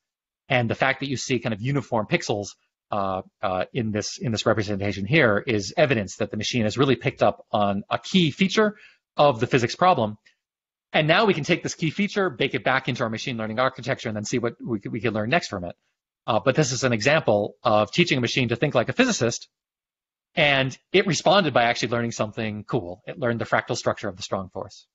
And the fact that you see kind of uniform pixels uh, uh, in this in this representation here is evidence that the machine has really picked up on a key feature of the physics problem. And now we can take this key feature, bake it back into our machine learning architecture, and then see what we could, we could learn next from it. Uh, but this is an example of teaching a machine to think like a physicist, and it responded by actually learning something cool. It learned the fractal structure of the strong force.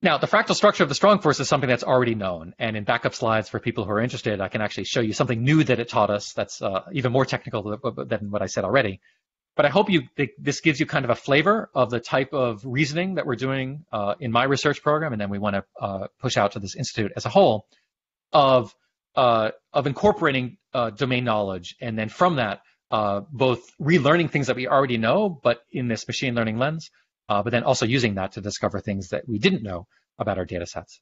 Now, the fractal structure of the strong force is something that's already known. And in backup slides for people who are interested, I can actually show you something new that it taught us that's uh, even more technical than what I said already. But I hope you this gives you kind of a flavor of the type of reasoning that we're doing uh, in my research program, and then we want to uh, push out to this institute as a whole of uh, of incorporating uh, domain knowledge, and then from that, uh, both relearning things that we already know, but in this machine learning lens, uh, but then also using that to discover things that we didn't know about our data sets.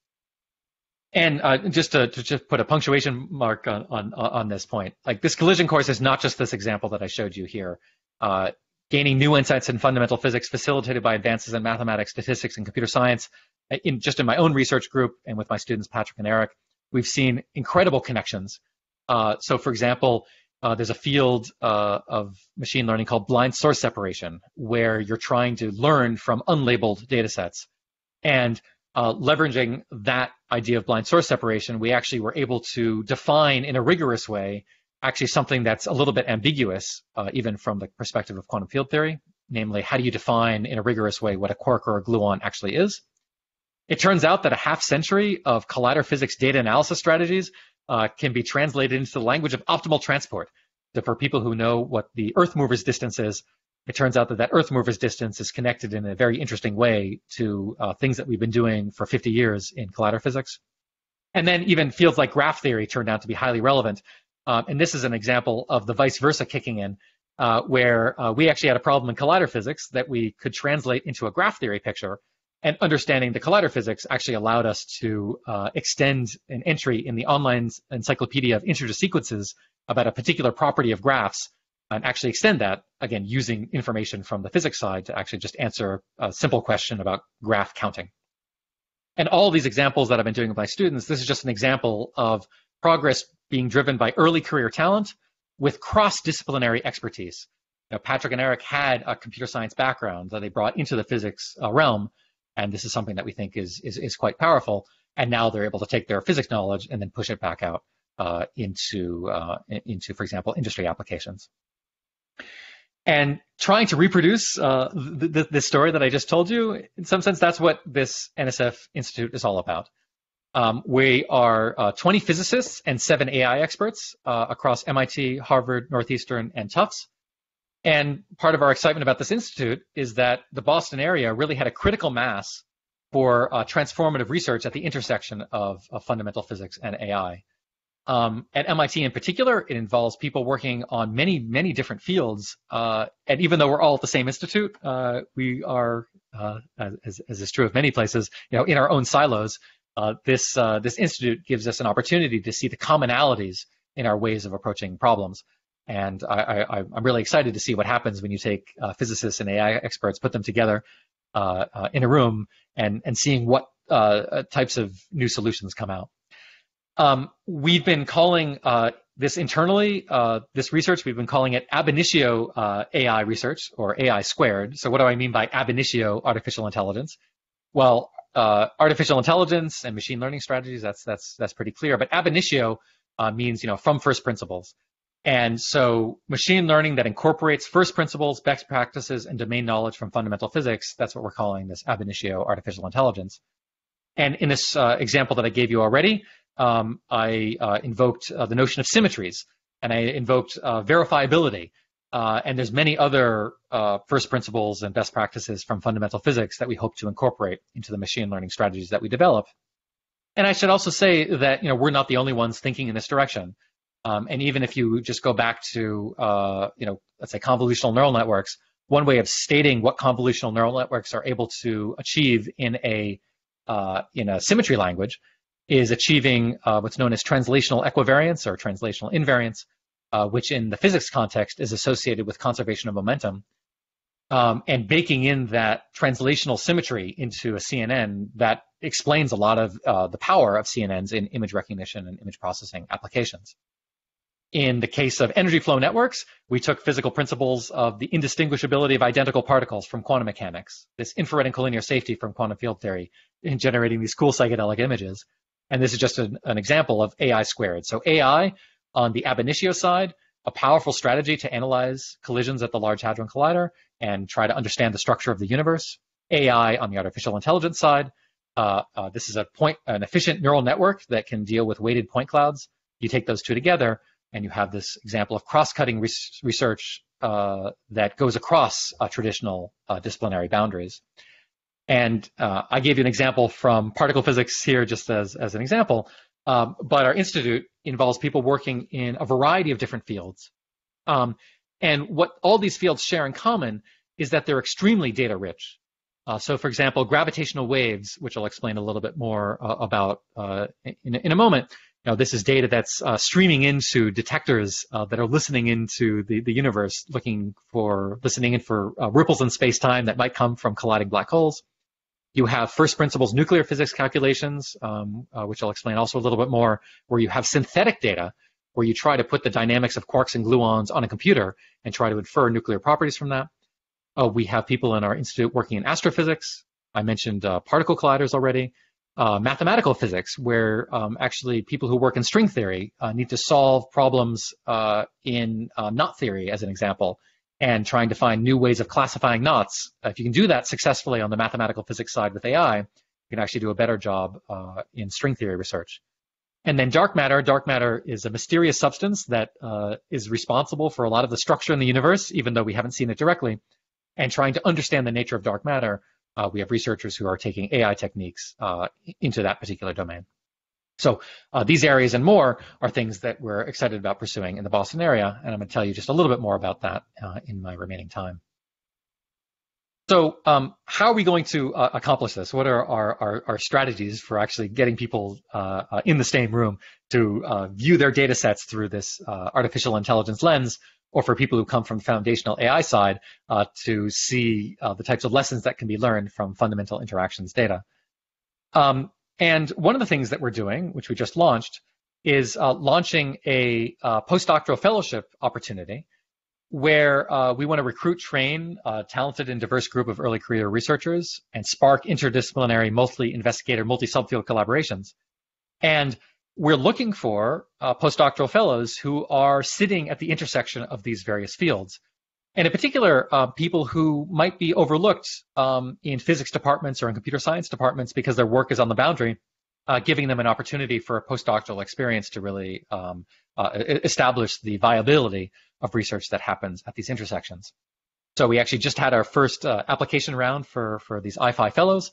And uh, just to, to, just put a punctuation mark on, on, on this point, like this collision course is not just this example that I showed you here. Uh, gaining new insights in fundamental physics facilitated by advances in mathematics, statistics, and computer science. Uh, in just in my own research group and with my students Patrick and Eric, we've seen incredible connections. Uh, so, for example, uh, there's a field uh, of machine learning called blind source separation, where you're trying to learn from unlabeled data sets. And uh, leveraging that idea of blind source separation, we actually were able to define in a rigorous way actually something that's a little bit ambiguous, uh, even from the perspective of quantum field theory, namely, how do you define in a rigorous way what a quark or a gluon actually is? It turns out that a half century of collider physics data analysis strategies uh, can be translated into the language of optimal transport. So for people who know what the Earth mover's distance is, it turns out that that Earth mover's distance is connected in a very interesting way to uh, things that we've been doing for 50 years in collider physics. And then even fields like graph theory turned out to be highly relevant. Um, and this is an example of the vice versa kicking in, uh, where uh, we actually had a problem in collider physics that we could translate into a graph theory picture and understanding the collider physics actually allowed us to uh, extend an entry in the online encyclopedia of integer sequences about a particular property of graphs and actually extend that, again, using information from the physics side to actually just answer a simple question about graph counting. And all these examples that I've been doing with my students, this is just an example of progress being driven by early career talent with cross-disciplinary expertise. Patrick and Eric had a computer science background that they brought into the physics uh, realm, and this is something that we think is, is, is quite powerful. And now they're able to take their physics knowledge and then push it back out uh, into, uh, into, for example, industry applications. And trying to reproduce uh, th th this story that I just told you, in some sense, that's what this NSF Institute is all about. Um, we are uh, 20 physicists and seven AI experts uh, across MIT, Harvard, Northeastern, and Tufts. And part of our excitement about this institute is that the Boston area really had a critical mass for uh, transformative research at the intersection of, of fundamental physics and AI. Um, at MIT in particular, it involves people working on many, many different fields. Uh, and even though we're all at the same institute, uh, we are, uh, as, as, is true of many places, you know, in our own silos. Uh, this uh, this institute gives us an opportunity to see the commonalities in our ways of approaching problems. And I, am really excited to see what happens when you take uh, physicists and AI experts, put them together in a room, and and seeing what types of new solutions come out. Um, we've been calling uh, this internally, uh, this research, we've been calling it ab initio uh, AI research or AI squared. So what do I mean by ab initio artificial intelligence? Well, uh, artificial intelligence and machine learning strategies, that's, that's, that's pretty clear. But ab initio uh, means, you know, from first principles. And so machine learning that incorporates first principles, best practices, and domain knowledge from fundamental physics, that's what we're calling this ab initio artificial intelligence. And in this uh, example that I gave you already, um, I uh, invoked uh, the notion of symmetries, and I invoked uh, verifiability. Uh, and there's many other uh, first principles and best practices from fundamental physics that we hope to incorporate into the machine learning strategies that we develop. And I should also say that you know we're not the only ones thinking in this direction. Um, and even if you just go back to uh, you know let's say convolutional neural networks, one way of stating what convolutional neural networks are able to achieve in a in a symmetry language is achieving uh, what's known as translational equivariance or translational invariance, uh, which in the physics context is associated with conservation of momentum. Um, and baking in that translational symmetry into a CNN that explains a lot of uh, the power of CNNs in image recognition and image processing applications. In the case of energy flow networks, we took physical principles of the indistinguishability of identical particles from quantum mechanics, this infrared and collinear safety from quantum field theory in generating these cool psychedelic images, and this is just an, an example of AI squared. So AI on the ab initio side, a powerful strategy to analyze collisions at the Large Hadron Collider and try to understand the structure of the universe. AI on the artificial intelligence side, uh, uh, this is a point, an efficient neural network that can deal with weighted point clouds. You take those two together, and you have this example of cross-cutting research uh, that goes across uh, traditional uh, disciplinary boundaries. And uh, I gave you an example from particle physics here just as, as an example. Um, but our institute involves people working in a variety of different fields. Um, and what all these fields share in common is that they're extremely data rich. Uh, so, for example, gravitational waves, which I'll explain a little bit more uh, about uh, in, in, a moment, you know, this is data that's uh, streaming into detectors uh, that are listening into the, the universe, looking for, listening in for uh, ripples in space time that might come from colliding black holes. You have first principles nuclear physics calculations, um, uh, which I'll explain also a little bit more, where you have synthetic data, where you try to put the dynamics of quarks and gluons on a computer and try to infer nuclear properties from that. Uh, we have people in our institute working in astrophysics. I mentioned uh, particle colliders already. Uh, mathematical physics, where um, actually people who work in string theory uh, need to solve problems uh, in uh, knot theory, as an example, and trying to find new ways of classifying knots. If you can do that successfully on the mathematical physics side with AI, you can actually do a better job uh, in string theory research. And then dark matter. Dark matter is a mysterious substance that uh, is responsible for a lot of the structure in the universe, even though we haven't seen it directly. And trying to understand the nature of dark matter, uh, we have researchers who are taking AI techniques uh, into that particular domain. So uh, these areas and more are things that we're excited about pursuing in the Boston area, and I'm going to tell you just a little bit more about that uh, in my remaining time. So um, how are we going to uh, accomplish this? What are our, our, our, strategies for actually getting people uh, in the same room to view their data sets through this artificial intelligence lens or for people who come from the foundational AI side uh, to see uh, the types of lessons that can be learned from fundamental interactions data. Um, and one of the things that we're doing, which we just launched, is uh, launching a uh, postdoctoral fellowship opportunity where uh, we want to recruit, train a talented and diverse group of early career researchers and spark interdisciplinary, multi-investigator, multi-subfield collaborations. And we're looking for uh, postdoctoral fellows who are sitting at the intersection of these various fields. And in particular, uh, people who might be overlooked um, in physics departments or in computer science departments because their work is on the boundary, uh, giving them an opportunity for a postdoctoral experience to really um, uh, establish the viability of research that happens at these intersections. So we actually just had our first uh, application round for, for these IAIFI fellows.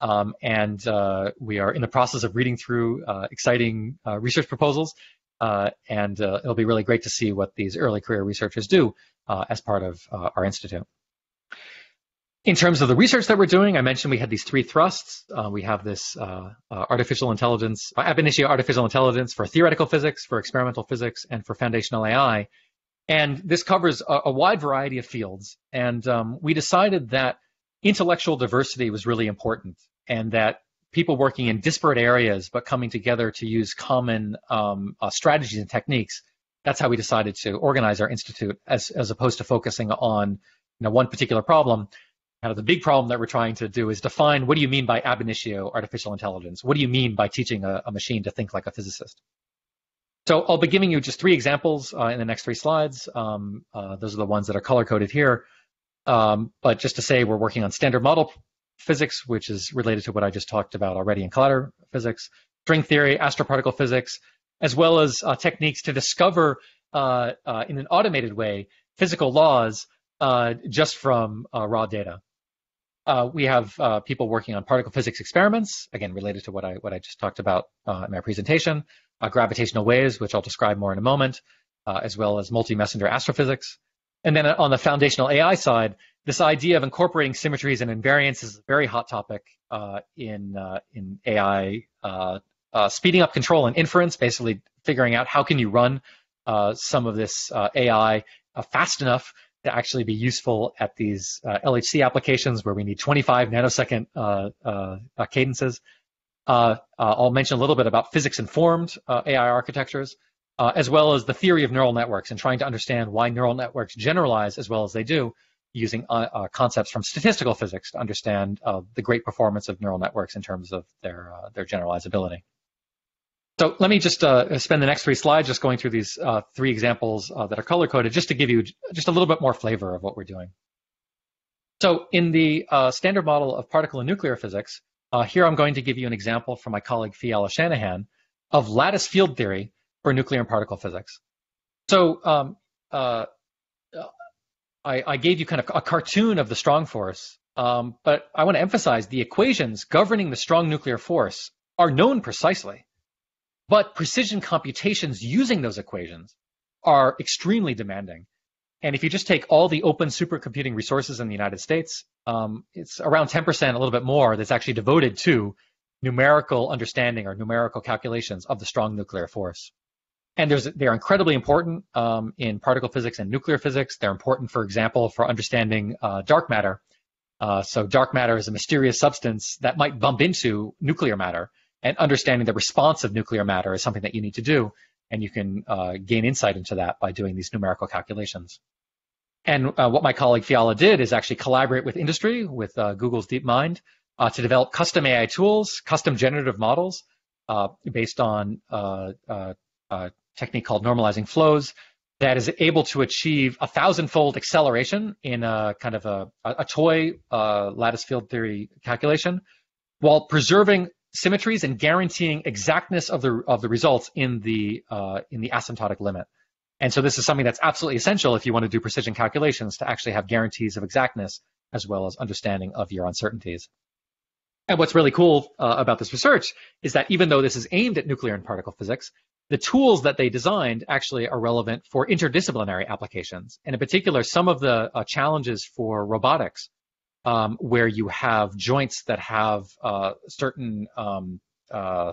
Um, and uh, we are in the process of reading through uh, exciting uh, research proposals. Uh, and uh, it'll be really great to see what these early career researchers do uh, as part of our institute. In terms of the research that we're doing, I mentioned we had these three thrusts. we have this artificial intelligence, ab initio artificial intelligence for theoretical physics, for experimental physics, and for foundational AI. And this covers a, a wide variety of fields. And um, we decided that intellectual diversity was really important and that people working in disparate areas but coming together to use common um, uh, strategies and techniques that's how we decided to organize our institute as, as opposed to focusing on you know, one particular problem kind of the big problem that we're trying to do is define what do you mean by ab initio artificial intelligence what do you mean by teaching a, a machine to think like a physicist so I'll be giving you just three examples uh, in the next three slides. Um, uh, those are the ones that are color coded here. Um, but just to say, we're working on standard model physics, which is related to what I just talked about already in collider physics, string theory, astroparticle physics, as well as uh, techniques to discover uh, uh, in an automated way physical laws uh, just from uh, raw data. Uh, we have people working on particle physics experiments, again related to what I what I just talked about in my presentation, gravitational waves, which I'll describe more in a moment, as well as multi-messenger astrophysics. And then on the foundational AI side, this idea of incorporating symmetries and invariants is a very hot topic uh, in uh, in AI. Uh, uh, speeding up control and inference, basically figuring out how can you run uh, some of this uh, AI fast enough to actually be useful at these LHC applications where we need 25 nanosecond cadences. I'll mention a little bit about physics-informed AI architectures uh, as well as the theory of neural networks and trying to understand why neural networks generalize as well as they do using uh, uh, concepts from statistical physics to understand uh, the great performance of neural networks in terms of their, uh, their generalizability. So let me just uh, spend the next three slides just going through these three examples that are color-coded just to give you just a little bit more flavor of what we're doing. So in the standard model of particle and nuclear physics, here I'm going to give you an example from my colleague Phiala Shanahan of lattice field theory for nuclear and particle physics. So um, uh, I, I, gave you kind of a cartoon of the strong force, um, but I want to emphasize the equations governing the strong nuclear force are known precisely, but precision computations using those equations are extremely demanding. And if you just take all the open supercomputing resources in the United States, um, it's around 10%, a little bit more, that's actually devoted to numerical understanding or numerical calculations of the strong nuclear force and they're incredibly important um, in particle physics and nuclear physics. They're important, for example, for understanding uh, dark matter. Uh, so dark matter is a mysterious substance that might bump into nuclear matter, and understanding the response of nuclear matter is something that you need to do, and you can uh, gain insight into that by doing these numerical calculations. And uh, what my colleague Phiala did is actually collaborate with industry, with uh, Google's DeepMind, uh, to develop custom AI tools, custom generative models based on technique called normalizing flows that is able to achieve a thousandfold acceleration in a kind of a, a toy uh, lattice field theory calculation while preserving symmetries and guaranteeing exactness of the of the results in the uh, in the asymptotic limit. And so this is something that's absolutely essential if you want to do precision calculations to actually have guarantees of exactness as well as understanding of your uncertainties. And what's really cool uh, about this research is that even though this is aimed at nuclear and particle physics, the tools that they designed actually are relevant for interdisciplinary applications. And in particular, some of the uh, challenges for robotics, um, where you have joints that have uh, certain um, uh,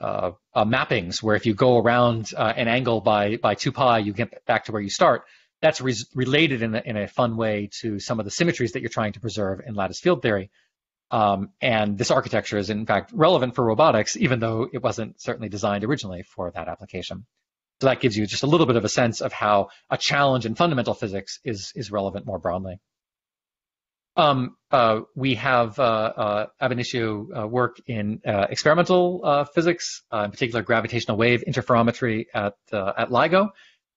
uh, uh mappings, where if you go around uh, an angle by, by 2 pi, you get back to where you start. that's re related in a, in a fun way to some of the symmetries that you're trying to preserve in lattice field theory. Um, and this architecture is in fact relevant for robotics, even though it wasn't certainly designed originally for that application. So that gives you just a little bit of a sense of how a challenge in fundamental physics is, is relevant more broadly. Um, uh, we have uh, uh, ab initio uh, work in uh, experimental uh, physics, in particular gravitational wave interferometry at, at LIGO.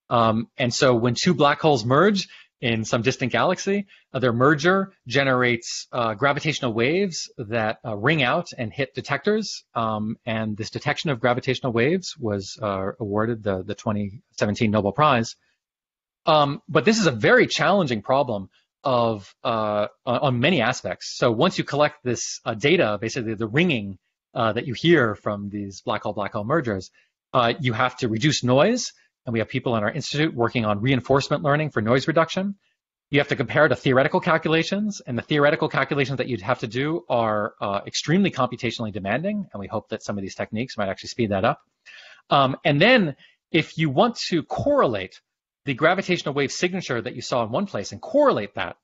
Um, and so when two black holes merge, in some distant galaxy. Uh, their merger generates uh, gravitational waves that uh, ring out and hit detectors. Um, and this detection of gravitational waves was uh, awarded the, the 2017 Nobel Prize. Um, but this is a very challenging problem of uh, on many aspects. So once you collect this uh, data, basically the ringing that you hear from these black hole black hole mergers, you have to reduce noise and we have people in our institute working on reinforcement learning for noise reduction. You have to compare to theoretical calculations, and the theoretical calculations that you'd have to do are uh, extremely computationally demanding, and we hope that some of these techniques might actually speed that up. Um, and then, if you want to correlate the gravitational wave signature that you saw in one place and correlate that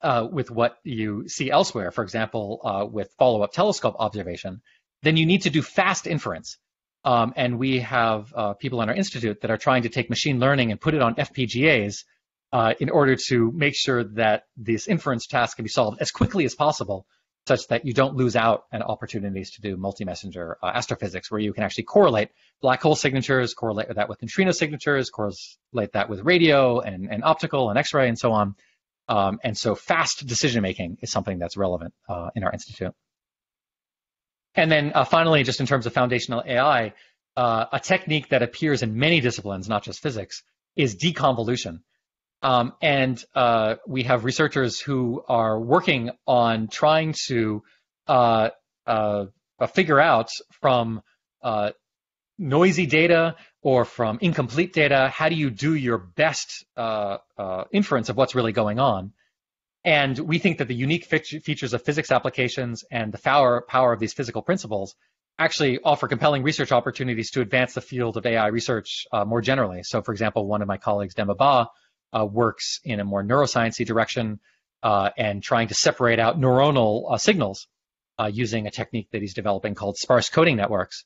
uh, with what you see elsewhere, for example, uh, with follow-up telescope observation, then you need to do fast inference. Um, and we have uh, people in our institute that are trying to take machine learning and put it on FPGAs uh, in order to make sure that this inference task can be solved as quickly as possible, such that you don't lose out on opportunities to do multi-messenger uh, astrophysics, where you can actually correlate black hole signatures, correlate that with neutrino signatures, correlate that with radio and, and optical and X-ray and so on. Um, and so fast decision making is something that's relevant uh, in our institute. And then uh, finally, just in terms of foundational AI, uh, a technique that appears in many disciplines, not just physics, is deconvolution. Um, and uh, we have researchers who are working on trying to uh, uh, uh, figure out from noisy data or from incomplete data, how do you do your best inference of what's really going on? And we think that the unique features of physics applications and the power, of these physical principles actually offer compelling research opportunities to advance the field of AI research uh, more generally. So, for example, one of my colleagues, Demba Ba, uh, works in a more neurosciencey direction uh, and trying to separate out neuronal uh, signals uh, using a technique that he's developing called sparse coding networks.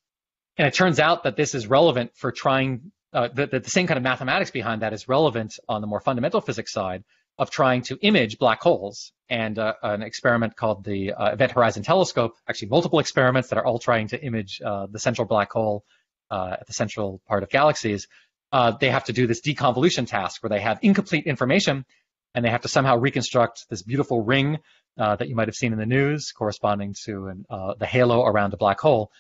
And it turns out that this is relevant for trying uh, that the same kind of mathematics behind that is relevant on the more fundamental physics side of trying to image black holes and uh, an experiment called the uh, Event Horizon Telescope, actually multiple experiments that are all trying to image uh, the central black hole uh, at the central part of galaxies. Uh, they have to do this deconvolution task where they have incomplete information and they have to somehow reconstruct this beautiful ring uh, that you might have seen in the news corresponding to an, the halo around a black hole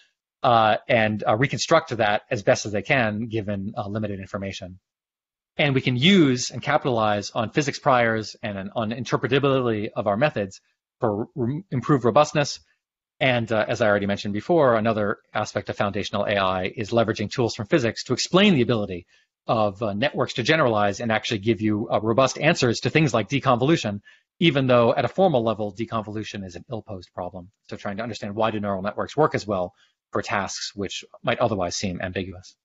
and reconstruct that as best as they can given limited information. And we can use and capitalize on physics priors and on interpretability of our methods for re- improved robustness. And uh, as I already mentioned before, another aspect of foundational AI is leveraging tools from physics to explain the ability of uh, networks to generalize and actually give you uh, robust answers to things like deconvolution, even though at a formal level, deconvolution is an ill-posed problem. So trying to understand why do neural networks work as well for tasks which might otherwise seem ambiguous.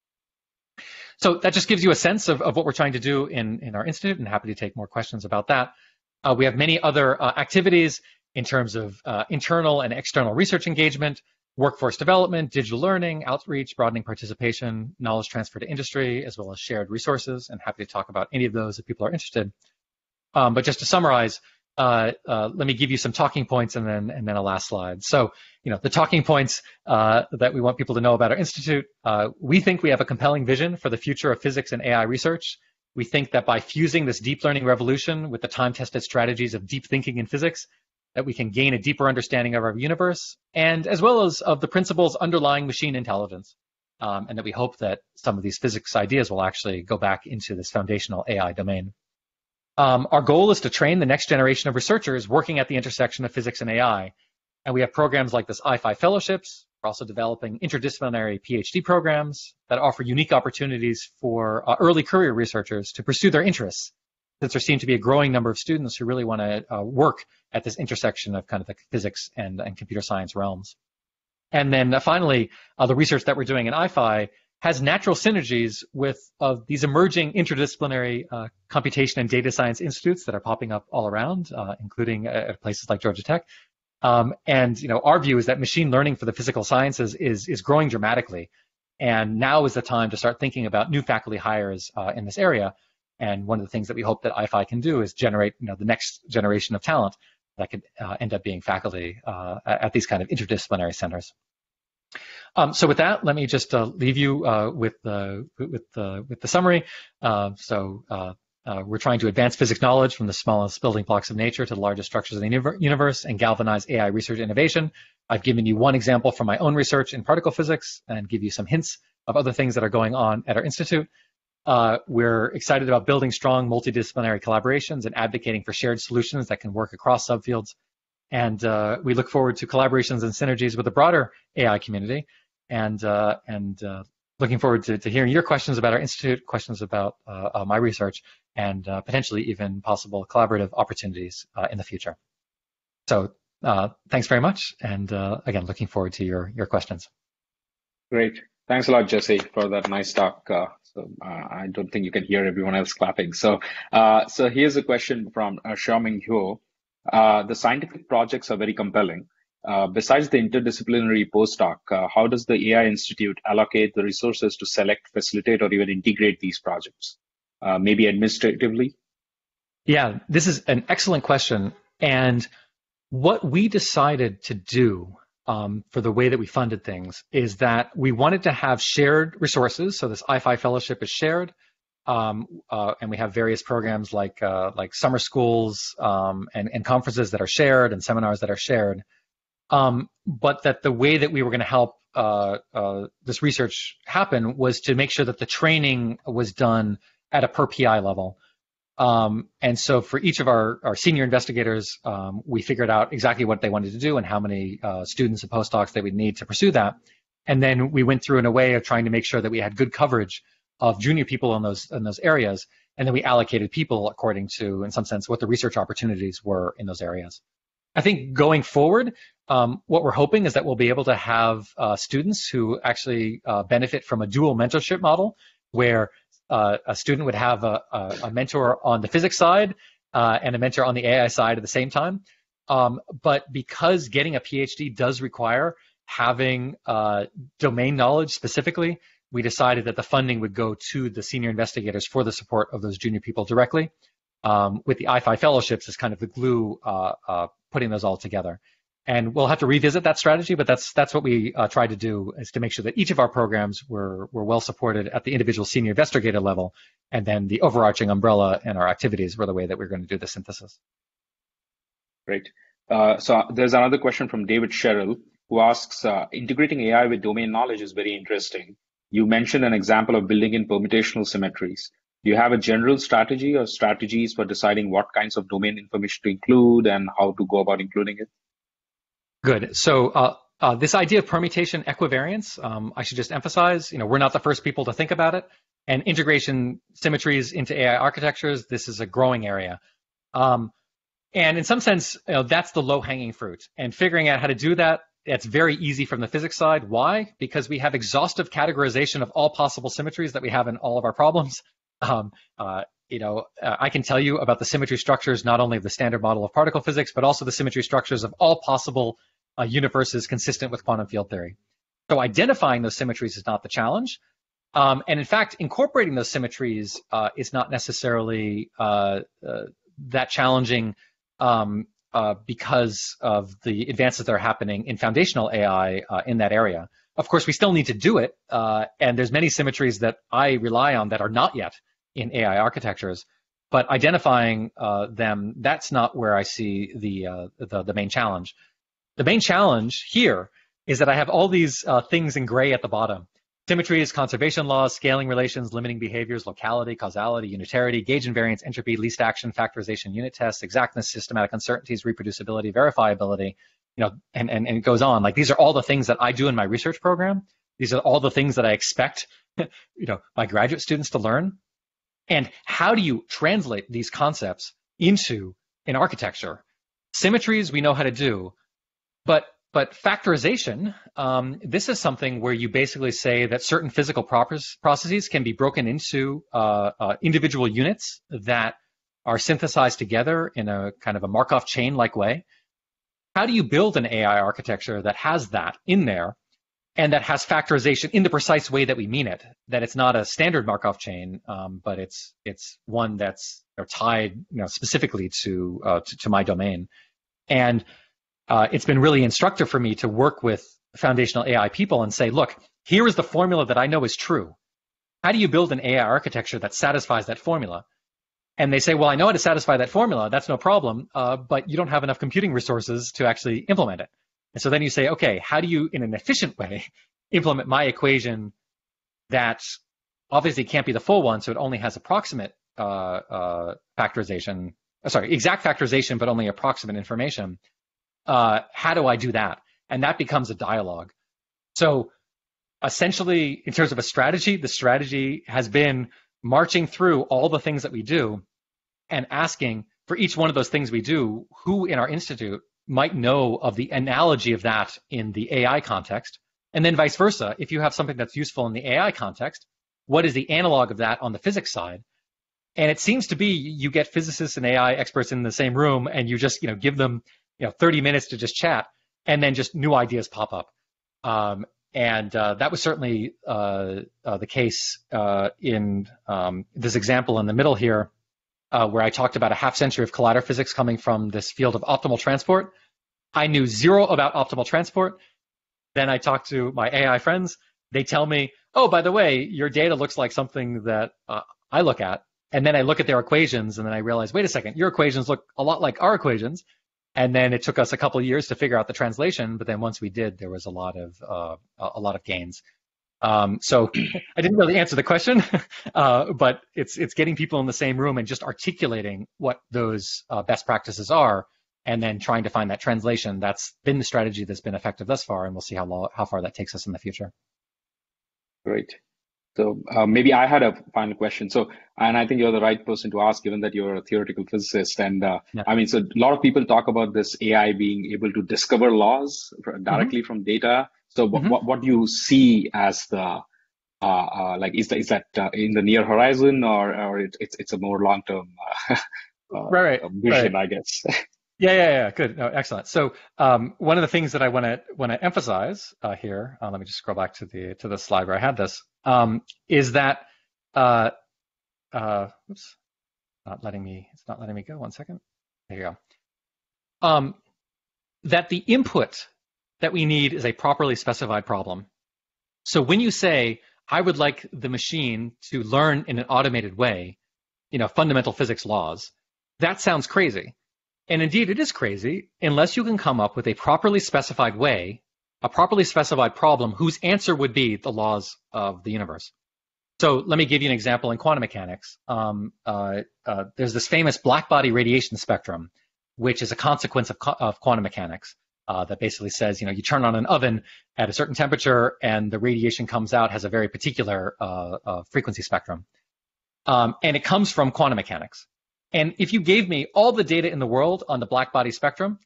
So that just gives you a sense of, of what we're trying to do in, in our institute and happy to take more questions about that. Uh, we have many other uh, activities in terms of uh, internal and external research engagement, workforce development, digital learning, outreach, broadening participation, knowledge transfer to industry, as well as shared resources, and happy to talk about any of those if people are interested. Um, but just to summarize, uh, uh, let me give you some talking points and then and then a last slide. So, you know, the talking points uh, that we want people to know about our institute. Uh, we think we have a compelling vision for the future of physics and AI research. We think that by fusing this deep learning revolution with the time-tested strategies of deep thinking in physics, that we can gain a deeper understanding of our universe and as well as of the principles underlying machine intelligence. Um, and that we hope that some of these physics ideas will actually go back into this foundational AI domain. Um, our goal is to train the next generation of researchers working at the intersection of physics and AI. And we have programs like this IAIFI Fellowships. We're also developing interdisciplinary PhD programs that offer unique opportunities for uh, early career researchers to pursue their interests, since there seem to be a growing number of students who really want to uh, work at this intersection of kind of the physics and, and computer science realms. And then uh, finally, uh, the research that we're doing in IAIFI has natural synergies with uh, these emerging interdisciplinary uh, computation and data science institutes that are popping up all around, uh, including at places like Georgia Tech. Um, and you know, our view is that machine learning for the physical sciences is is growing dramatically, and now is the time to start thinking about new faculty hires uh, in this area. And one of the things that we hope that IAIFI can do is generate you know the next generation of talent that could uh, end up being faculty uh, at these kind of interdisciplinary centers. Um, so with that, let me just uh, leave you uh, with the with the with the summary. Uh, so uh, we're trying to advance physics knowledge from the smallest building blocks of nature to the largest structures of the universe and galvanize AI research innovation. I've given you one example from my own research in particle physics and give you some hints of other things that are going on at our institute. Uh, we're excited about building strong multidisciplinary collaborations and advocating for shared solutions that can work across subfields. And uh, we look forward to collaborations and synergies with the broader AI community and, uh, and uh, looking forward to, to, hearing your questions about our institute, questions about uh, uh, my research, and potentially even possible collaborative opportunities in the future. So thanks very much. And again, looking forward to your, your questions. Great. Thanks a lot, Jesse, for that nice talk. Uh, so uh, I don't think you can hear everyone else clapping. So, uh, so here's a question from uh, Xiaoming Huo. Uh, the scientific projects are very compelling. Uh, besides the interdisciplinary postdoc, uh, how does the AI Institute allocate the resources to select, facilitate, or even integrate these projects? maybe administratively? Yeah, this is an excellent question. And what we decided to do um, for the way that we funded things is that we wanted to have shared resources. So this IAIFI fellowship is shared, um, uh, and we have various programs like uh, like summer schools um, and, and conferences that are shared and seminars that are shared. Um, but that the way that we were going to help uh, uh, this research happen was to make sure that the training was done at a per PI level. Um, and so for each of our, our senior investigators, um, we figured out exactly what they wanted to do and how many uh, students and postdocs they would need to pursue that. And then we went through in a way of trying to make sure that we had good coverage of junior people in those in those areas. And then we allocated people according to, in some sense, what the research opportunities were in those areas. I think going forward, um, what we're hoping is that we'll be able to have uh, students who actually uh, benefit from a dual mentorship model where uh, a student would have a, a, a, mentor on the physics side uh, and a mentor on the AI side at the same time. Um, but because getting a PhD does require having uh, domain knowledge specifically, we decided that the funding would go to the senior investigators for the support of those junior people directly. Um, with the IAIFI fellowships as kind of the glue uh, uh, putting those all together and we'll have to revisit that strategy. But that's that's what we uh, try to do is to make sure that each of our programs were were well supported at the individual senior investigator level, and then the overarching umbrella and our activities were the way that we're going to do the synthesis. Great. Uh, so there's another question from David Sherrill who asks, uh, integrating AI with domain knowledge is very interesting. You mentioned an example of building in permutational symmetries. Do you have a general strategy or strategies for deciding what kinds of domain information to include and how to go about including it? Good. So uh, uh, this idea of permutation equivariance, um, I should just emphasize, you know, we're not the first people to think about it. And integration symmetries into AI architectures, this is a growing area. Um, and in some sense, you know, that's the low-hanging fruit. And figuring out how to do that, it's very easy from the physics side. Why? Because we have exhaustive categorization of all possible symmetries that we have in all of our problems. (laughs) Um, uh, you know, uh, I can tell you about the symmetry structures, not only of the standard model of particle physics, but also the symmetry structures of all possible uh, universes consistent with quantum field theory. So identifying those symmetries is not the challenge. Um, and in fact, incorporating those symmetries uh, is not necessarily uh, uh that challenging um, uh, because of the advances that are happening in foundational AI uh, in that area. Of course, we still need to do it, and there's many symmetries that I rely on that are not yet in AI architectures. But identifying them, that's not where I see the, the, the main challenge. The main challenge here is that I have all these uh, things in gray at the bottom. Symmetries, conservation laws, scaling relations, limiting behaviors, locality, causality, unitarity, gauge invariance, entropy, least action, factorization, unit tests, exactness, systematic uncertainties, reproducibility, verifiability, you know, and, and, and it goes on. Like these are all the things that I do in my research program. These are all the things that I expect, (laughs) you know, my graduate students to learn. And how do you translate these concepts into an architecture? Symmetries we know how to do, but but factorization, um, this is something where you basically say that certain physical processes can be broken into uh, uh, individual units that are synthesized together in a kind of a Markov chain-like way. How do you build an AI architecture that has that in there and that has factorization in the precise way that we mean it? That it's not a standard Markov chain, um, but it's it's one that's tied you know, specifically to, uh, to, to my domain. And uh, it's been really instructive for me to work with foundational AI people and say, look, here is the formula that I know is true. How do you build an AI architecture that satisfies that formula? And they say, well, I know how to satisfy that formula. That's no problem. Uh, but you don't have enough computing resources to actually implement it. And so then you say, okay, how do you, in an efficient way, (laughs) implement my equation that obviously can't be the full one, so it only has approximate uh, uh, factorization, uh, sorry, exact factorization, but only approximate information uh, how do I do that? And that becomes a dialogue. So essentially, in terms of a strategy, the strategy has been marching through all the things that we do and asking for each one of those things we do, who in our institute might know of the analogy of that in the AI context, and then vice versa. If you have something that's useful in the AI context, what is the analog of that on the physics side? And it seems to be you get physicists and AI experts in the same room, and you just you know give them you know 30 minutes to just chat, and then just new ideas pop up. Um, and uh, that was certainly uh, uh, the case uh, in um, this example in the middle here, uh, where I talked about a half century of collider physics coming from this field of optimal transport. I knew zero about optimal transport. Then I talked to my AI friends. They tell me, oh, by the way, your data looks like something that uh, I look at. And then I look at their equations and then I realize, wait a second, your equations look a lot like our equations. And then it took us a couple years to figure out the translation, but then once we did, there was a lot of uh, a lot of gains. Um, so (clears throat) I didn't really answer the question, (laughs) uh, but it's it's getting people in the same room and just articulating what those uh, best practices are, and then trying to find that translation. That's been the strategy that's been effective thus far, and we'll see how long, how far that takes us in the future. Great. So uh, maybe I had a final question. So, and I think you're the right person to ask, given that you're a theoretical physicist. And uh, yeah. I mean, so a lot of people talk about this AI being able to discover laws directly mm-hmm. from data. So, mm-hmm. what what do you see as the uh, uh like is that is that uh, in the near horizon or or it, it's it's a more long term (laughs) uh, right, right, vision, right. I guess. (laughs) Yeah, yeah, yeah. Good. No, excellent. So um, one of the things that I want to want to emphasize uh, here, uh, let me just scroll back to the to the slide where I had this, um, is that uh, uh, oops, not letting me. It's not letting me go. One second. There you go. Um, that the input that we need is a properly specified problem. So when you say, I would like the machine to learn in an automated way, you know, fundamental physics laws, that sounds crazy and indeed, it is crazy unless you can come up with a properly specified way, a properly specified problem whose answer would be the laws of the universe. So let me give you an example in quantum mechanics. Um, uh, uh, there's this famous blackbody radiation spectrum, which is a consequence of, of quantum mechanics. Uh, that basically says, you know, you turn on an oven at a certain temperature and the radiation comes out has a very particular uh, uh, frequency spectrum. Um, and it comes from quantum mechanics. And if you gave me all the data in the world on the black body spectrum,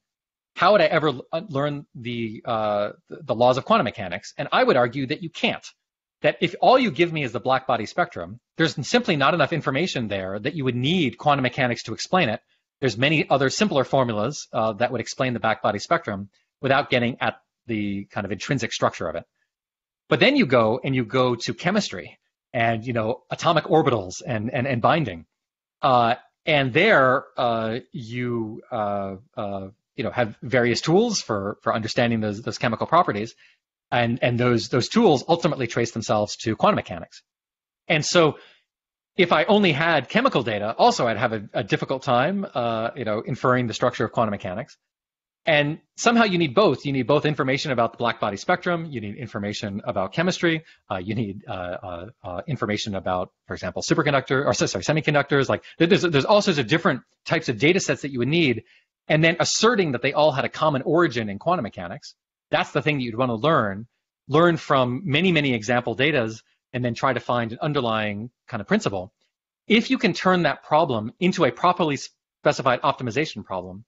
how would I ever uh, learn the uh, the laws of quantum mechanics? And I would argue that you can't. That if all you give me is the black body spectrum, there's simply not enough information there that you would need quantum mechanics to explain it. There's many other simpler formulas uh, that would explain the black body spectrum without getting at the kind of intrinsic structure of it. But then you go and you go to chemistry and you know atomic orbitals and and, and binding. Uh, and there uh, you uh, uh, you know have various tools for for understanding those those chemical properties, and and those those tools ultimately trace themselves to quantum mechanics. And so, if I only had chemical data, also I'd have a, a difficult time, uh, you know, inferring the structure of quantum mechanics. And somehow you need both. You need both information about the black body spectrum. You need information about chemistry. Uh, you need uh, uh, uh information about, for example, superconductor or sorry, semiconductors. Like there's there's all sorts of different types of data sets that you would need, and then asserting that they all had a common origin in quantum mechanics. That's the thing that you'd want to learn. Learn from many many example datas, and then try to find an underlying kind of principle. If you can turn that problem into a properly specified optimization problem,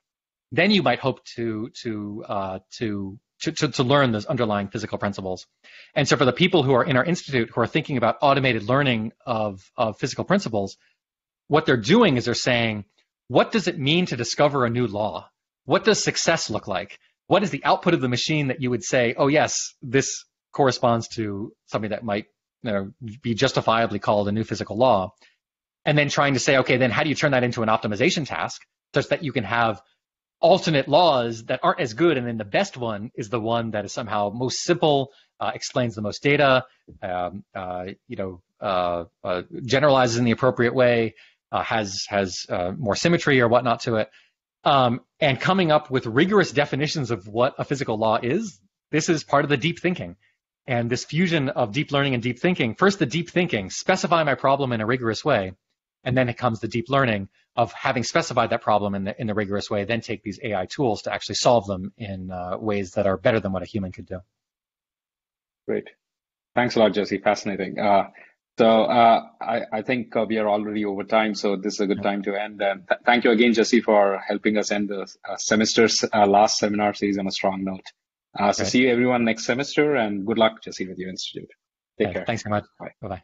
then you might hope to to uh, to to, to, to learn those underlying physical principles. And so for the people who are in our institute who are thinking about automated learning of, of physical principles, what they're doing is they're saying, what does it mean to discover a new law? What does success look like? What is the output of the machine that you would say, oh yes, this corresponds to something that might you know, be justifiably called a new physical law? And then trying to say, okay, then how do you turn that into an optimization task such that you can have alternate laws that aren't as good, and then the best one is the one that is somehow most simple, uh, explains the most data, um, uh, you know, uh, uh generalizes in the appropriate way, uh, has has uh, more symmetry or whatnot to it, um, and coming up with rigorous definitions of what a physical law is. This is part of the deep thinking. And this fusion of deep learning and deep thinking, first the deep thinking, specify my problem in a rigorous way, and then it comes the deep learning of having specified that problem in the in the rigorous way, then take these AI tools to actually solve them in uh, ways that are better than what a human could do. Great, thanks a lot, Jesse. Fascinating. Uh, so uh, I, I, think uh, we are already over time, so this is a good time to end. And th- thank you again, Jesse, for helping us end the uh, semester's uh, last seminar series on a strong note. so see you everyone next semester, and good luck, Jesse, with your institute. Take care. Thanks so much. Bye bye.